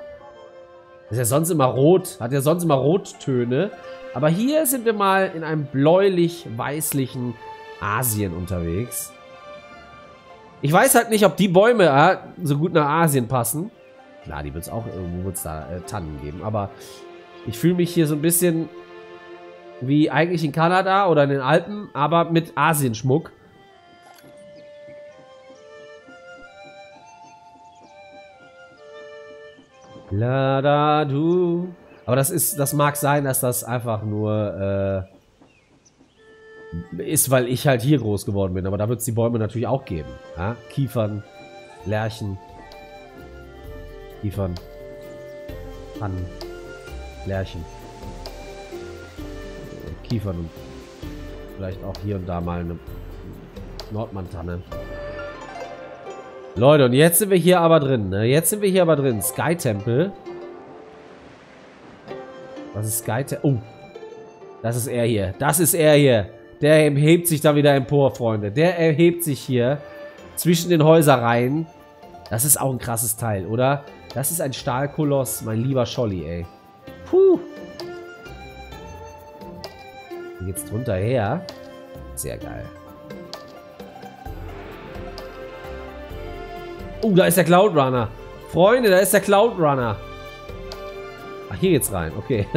Ist ja sonst immer rot, hat ja sonst immer Rottöne. Aber hier sind wir mal in einem bläulich-weißlichen Asien unterwegs. Ich weiß halt nicht, ob die Bäume ja, so gut nach Asien passen. Klar, die wird es auch irgendwo wird's da äh, Tannen geben. Aber ich fühle mich hier so ein bisschen wie eigentlich in Kanada oder in den Alpen, aber mit Asienschmuck. La da du. Aber das ist, das mag sein, dass das einfach nur äh, ist, weil ich halt hier groß geworden bin. Aber da wird es die Bäume natürlich auch geben. Ja? Kiefern, Lärchen, Kiefern, Tannen, Lärchen, Kiefern und vielleicht auch hier und da mal eine Nordmantanne. Leute, und jetzt sind wir hier aber drin, ne? Jetzt sind wir hier aber drin. Sky Temple. Was ist Sky Temple? Oh. Das ist er hier. Das ist er hier. Der erhebt sich da wieder empor, Freunde. Der erhebt sich hier zwischen den Häuserreihen. Das ist auch ein krasses Teil, oder? Das ist ein Stahlkoloss, mein lieber Scholli, ey. Puh. Hier geht's drunter her. Sehr geil. Oh, da ist der Cloud Runner. Freunde, da ist der Cloud Runner. Ach, hier geht's rein. Okay.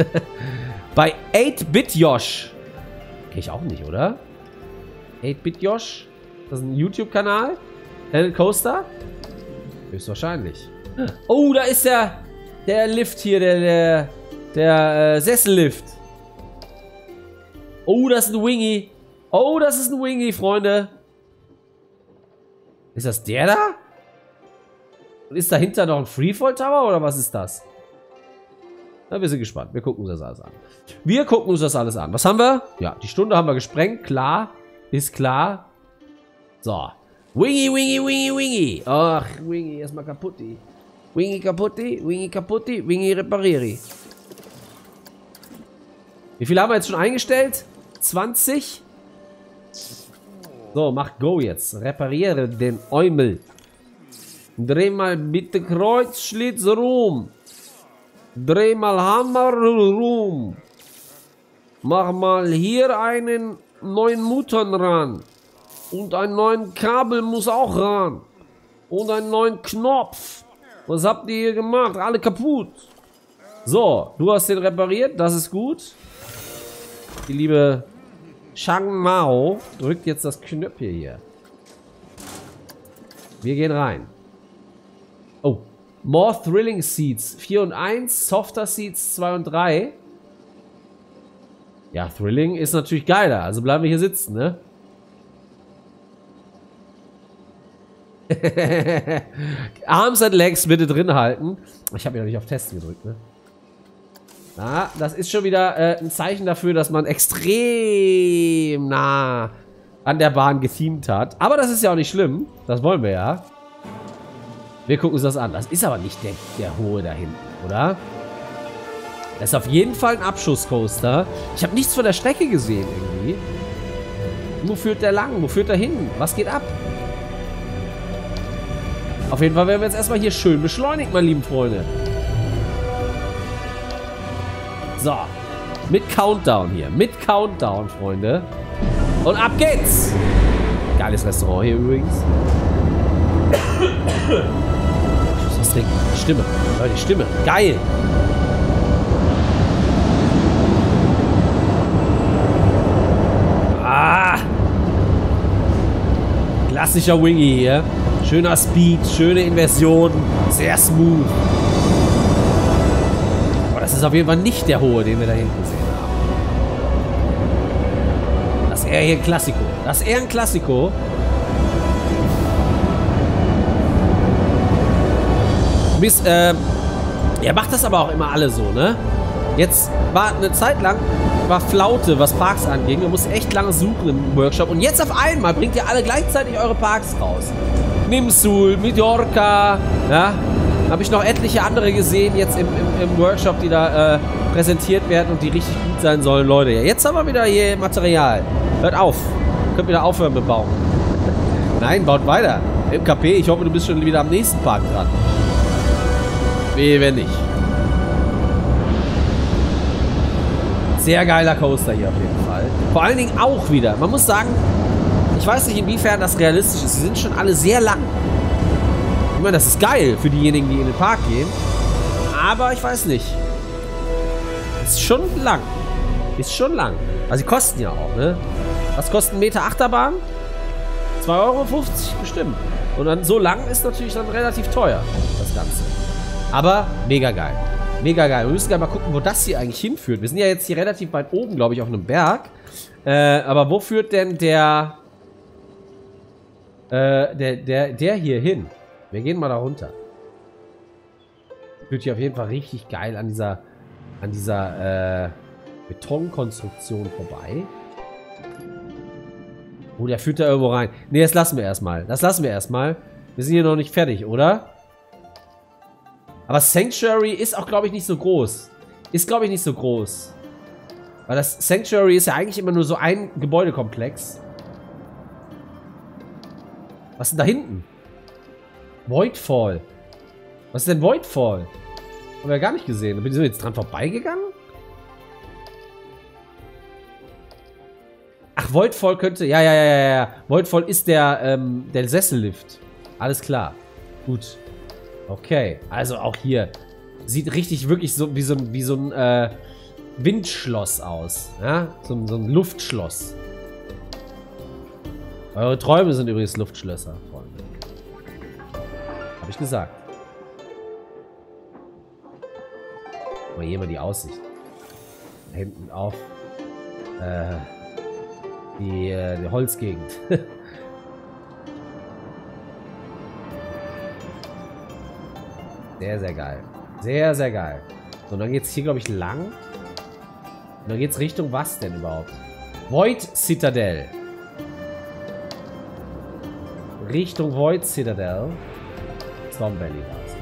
(laughs) Bei 8-Bit Josh. Kenn ich auch nicht, oder? 8-Bit Josh? Das ist ein YouTube-Kanal? Planet Coaster? Höchstwahrscheinlich. Oh, da ist der, der Lift hier, der, der, der äh, Sessellift. Oh, das ist ein Wingy. Oh, das ist ein Wingy, Freunde. Ist das der da? Und ist dahinter noch ein Freefall Tower oder was ist das? Na, wir sind gespannt. Wir gucken uns das alles an. Wir gucken uns das alles an. Was haben wir? Ja, die Stunde haben wir gesprengt. Klar. Ist klar. So. Wingy, wingy, wingy, wingy. Ach, wingy, erstmal kaputti. Wingy kaputti, wingy kaputti, wingy reparieri. Wie viele haben wir jetzt schon eingestellt? 20? So, mach Go jetzt. Repariere den Eumel. Dreh mal bitte Kreuzschlitz rum. Dreh mal Hammer rum. Mach mal hier einen neuen Muttern ran. Und einen neuen Kabel muss auch ran. Und einen neuen Knopf. Was habt ihr hier gemacht? Alle kaputt. So, du hast den repariert. Das ist gut. Die liebe Shang Mao drückt jetzt das Knöpfchen hier. Wir gehen rein. Oh. More Thrilling Seats 4 und 1. Softer Seats 2 und 3. Ja, Thrilling ist natürlich geiler. Also bleiben wir hier sitzen, ne? (laughs) Arms and Legs bitte drin halten. Ich habe ja noch nicht auf Testen gedrückt, ne? Na, das ist schon wieder äh, ein Zeichen dafür, dass man extrem nah an der Bahn gethemt hat. Aber das ist ja auch nicht schlimm. Das wollen wir ja. Wir gucken uns das an. Das ist aber nicht der, der hohe da hinten, oder? Das ist auf jeden Fall ein Abschusscoaster. Ich habe nichts von der Strecke gesehen irgendwie. Wo führt der lang? Wo führt der hin? Was geht ab? Auf jeden Fall werden wir jetzt erstmal hier schön beschleunigt, meine lieben Freunde. So. Mit Countdown hier. Mit Countdown, Freunde. Und ab geht's. Geiles Restaurant hier übrigens. Was trinken. Stimme. Die Stimme. Geil. Ah. Klassischer Wingy hier. Schöner Speed, schöne Inversion. Sehr smooth. Aber das ist auf jeden Fall nicht der hohe, den wir da hinten sehen haben. Das ist eher hier ein Klassiko. Das ist eher ein Klassiko. Bis, äh, er macht das aber auch immer alle so, ne? Jetzt war eine Zeit lang war Flaute, was Parks anging. Man musste echt lange suchen im Workshop. Und jetzt auf einmal bringt ihr alle gleichzeitig eure Parks raus. Nimsul, Mallorca, ja. Habe ich noch etliche andere gesehen jetzt im, im, im Workshop, die da äh, präsentiert werden und die richtig gut sein sollen, Leute. Ja, jetzt haben wir wieder hier Material. Hört auf. Könnt wieder aufhören mit Bauen. Nein, baut weiter. MKP, ich hoffe, du bist schon wieder am nächsten Park dran. Wehe, wenn nicht. Sehr geiler Coaster hier auf jeden Fall. Vor allen Dingen auch wieder. Man muss sagen, ich weiß nicht, inwiefern das realistisch ist. Sie sind schon alle sehr lang. Ich meine, das ist geil für diejenigen, die in den Park gehen. Aber ich weiß nicht. Ist schon lang. Ist schon lang. Also sie kosten ja auch, ne? Was kostet ein Meter Achterbahn? 2,50 Euro bestimmt. Und dann so lang ist natürlich dann relativ teuer, das Ganze. Aber mega geil. Mega geil. Wir müssen gerne mal gucken, wo das hier eigentlich hinführt. Wir sind ja jetzt hier relativ weit oben, glaube ich, auf einem Berg. Äh, aber wo führt denn der, äh, der, der, der hier hin? Wir gehen mal da runter. Führt hier auf jeden Fall richtig geil an dieser, an dieser, äh, Betonkonstruktion vorbei. Oh, der führt da irgendwo rein. Ne, das lassen wir erstmal. Das lassen wir erstmal. Wir sind hier noch nicht fertig, oder? Aber Sanctuary ist auch, glaube ich, nicht so groß. Ist, glaube ich, nicht so groß. Weil das Sanctuary ist ja eigentlich immer nur so ein Gebäudekomplex. Was ist denn da hinten? Voidfall. Was ist denn Voidfall? Haben wir ja gar nicht gesehen. Bin ich so jetzt dran vorbeigegangen? Ach, Voidfall könnte... Ja, ja, ja, ja, ja. Voidfall ist der, ähm, der Sessellift. Alles klar. Gut. Okay, also auch hier. Sieht richtig wirklich so wie so, wie so ein äh, Windschloss aus. Ja? So, so ein Luftschloss. Eure Träume sind übrigens Luftschlösser, Freunde. Habe ich gesagt. Mal hier mal die Aussicht. Hinten auf äh, die, äh, die Holzgegend. (laughs) Sehr, sehr geil. Sehr, sehr geil. So, und dann geht es hier, glaube ich, lang. Und dann geht es Richtung was denn überhaupt? Void Citadel. Richtung Void Citadel. Storm Valley war es.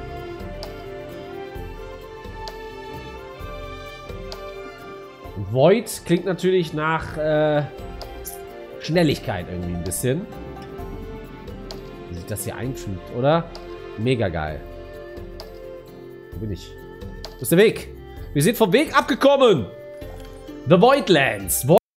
Void klingt natürlich nach äh, Schnelligkeit irgendwie ein bisschen. Wie sich das hier einfügt, oder? Mega geil. Wo bin ich? Wo ist der Weg? Wir sind vom Weg abgekommen. The Voidlands.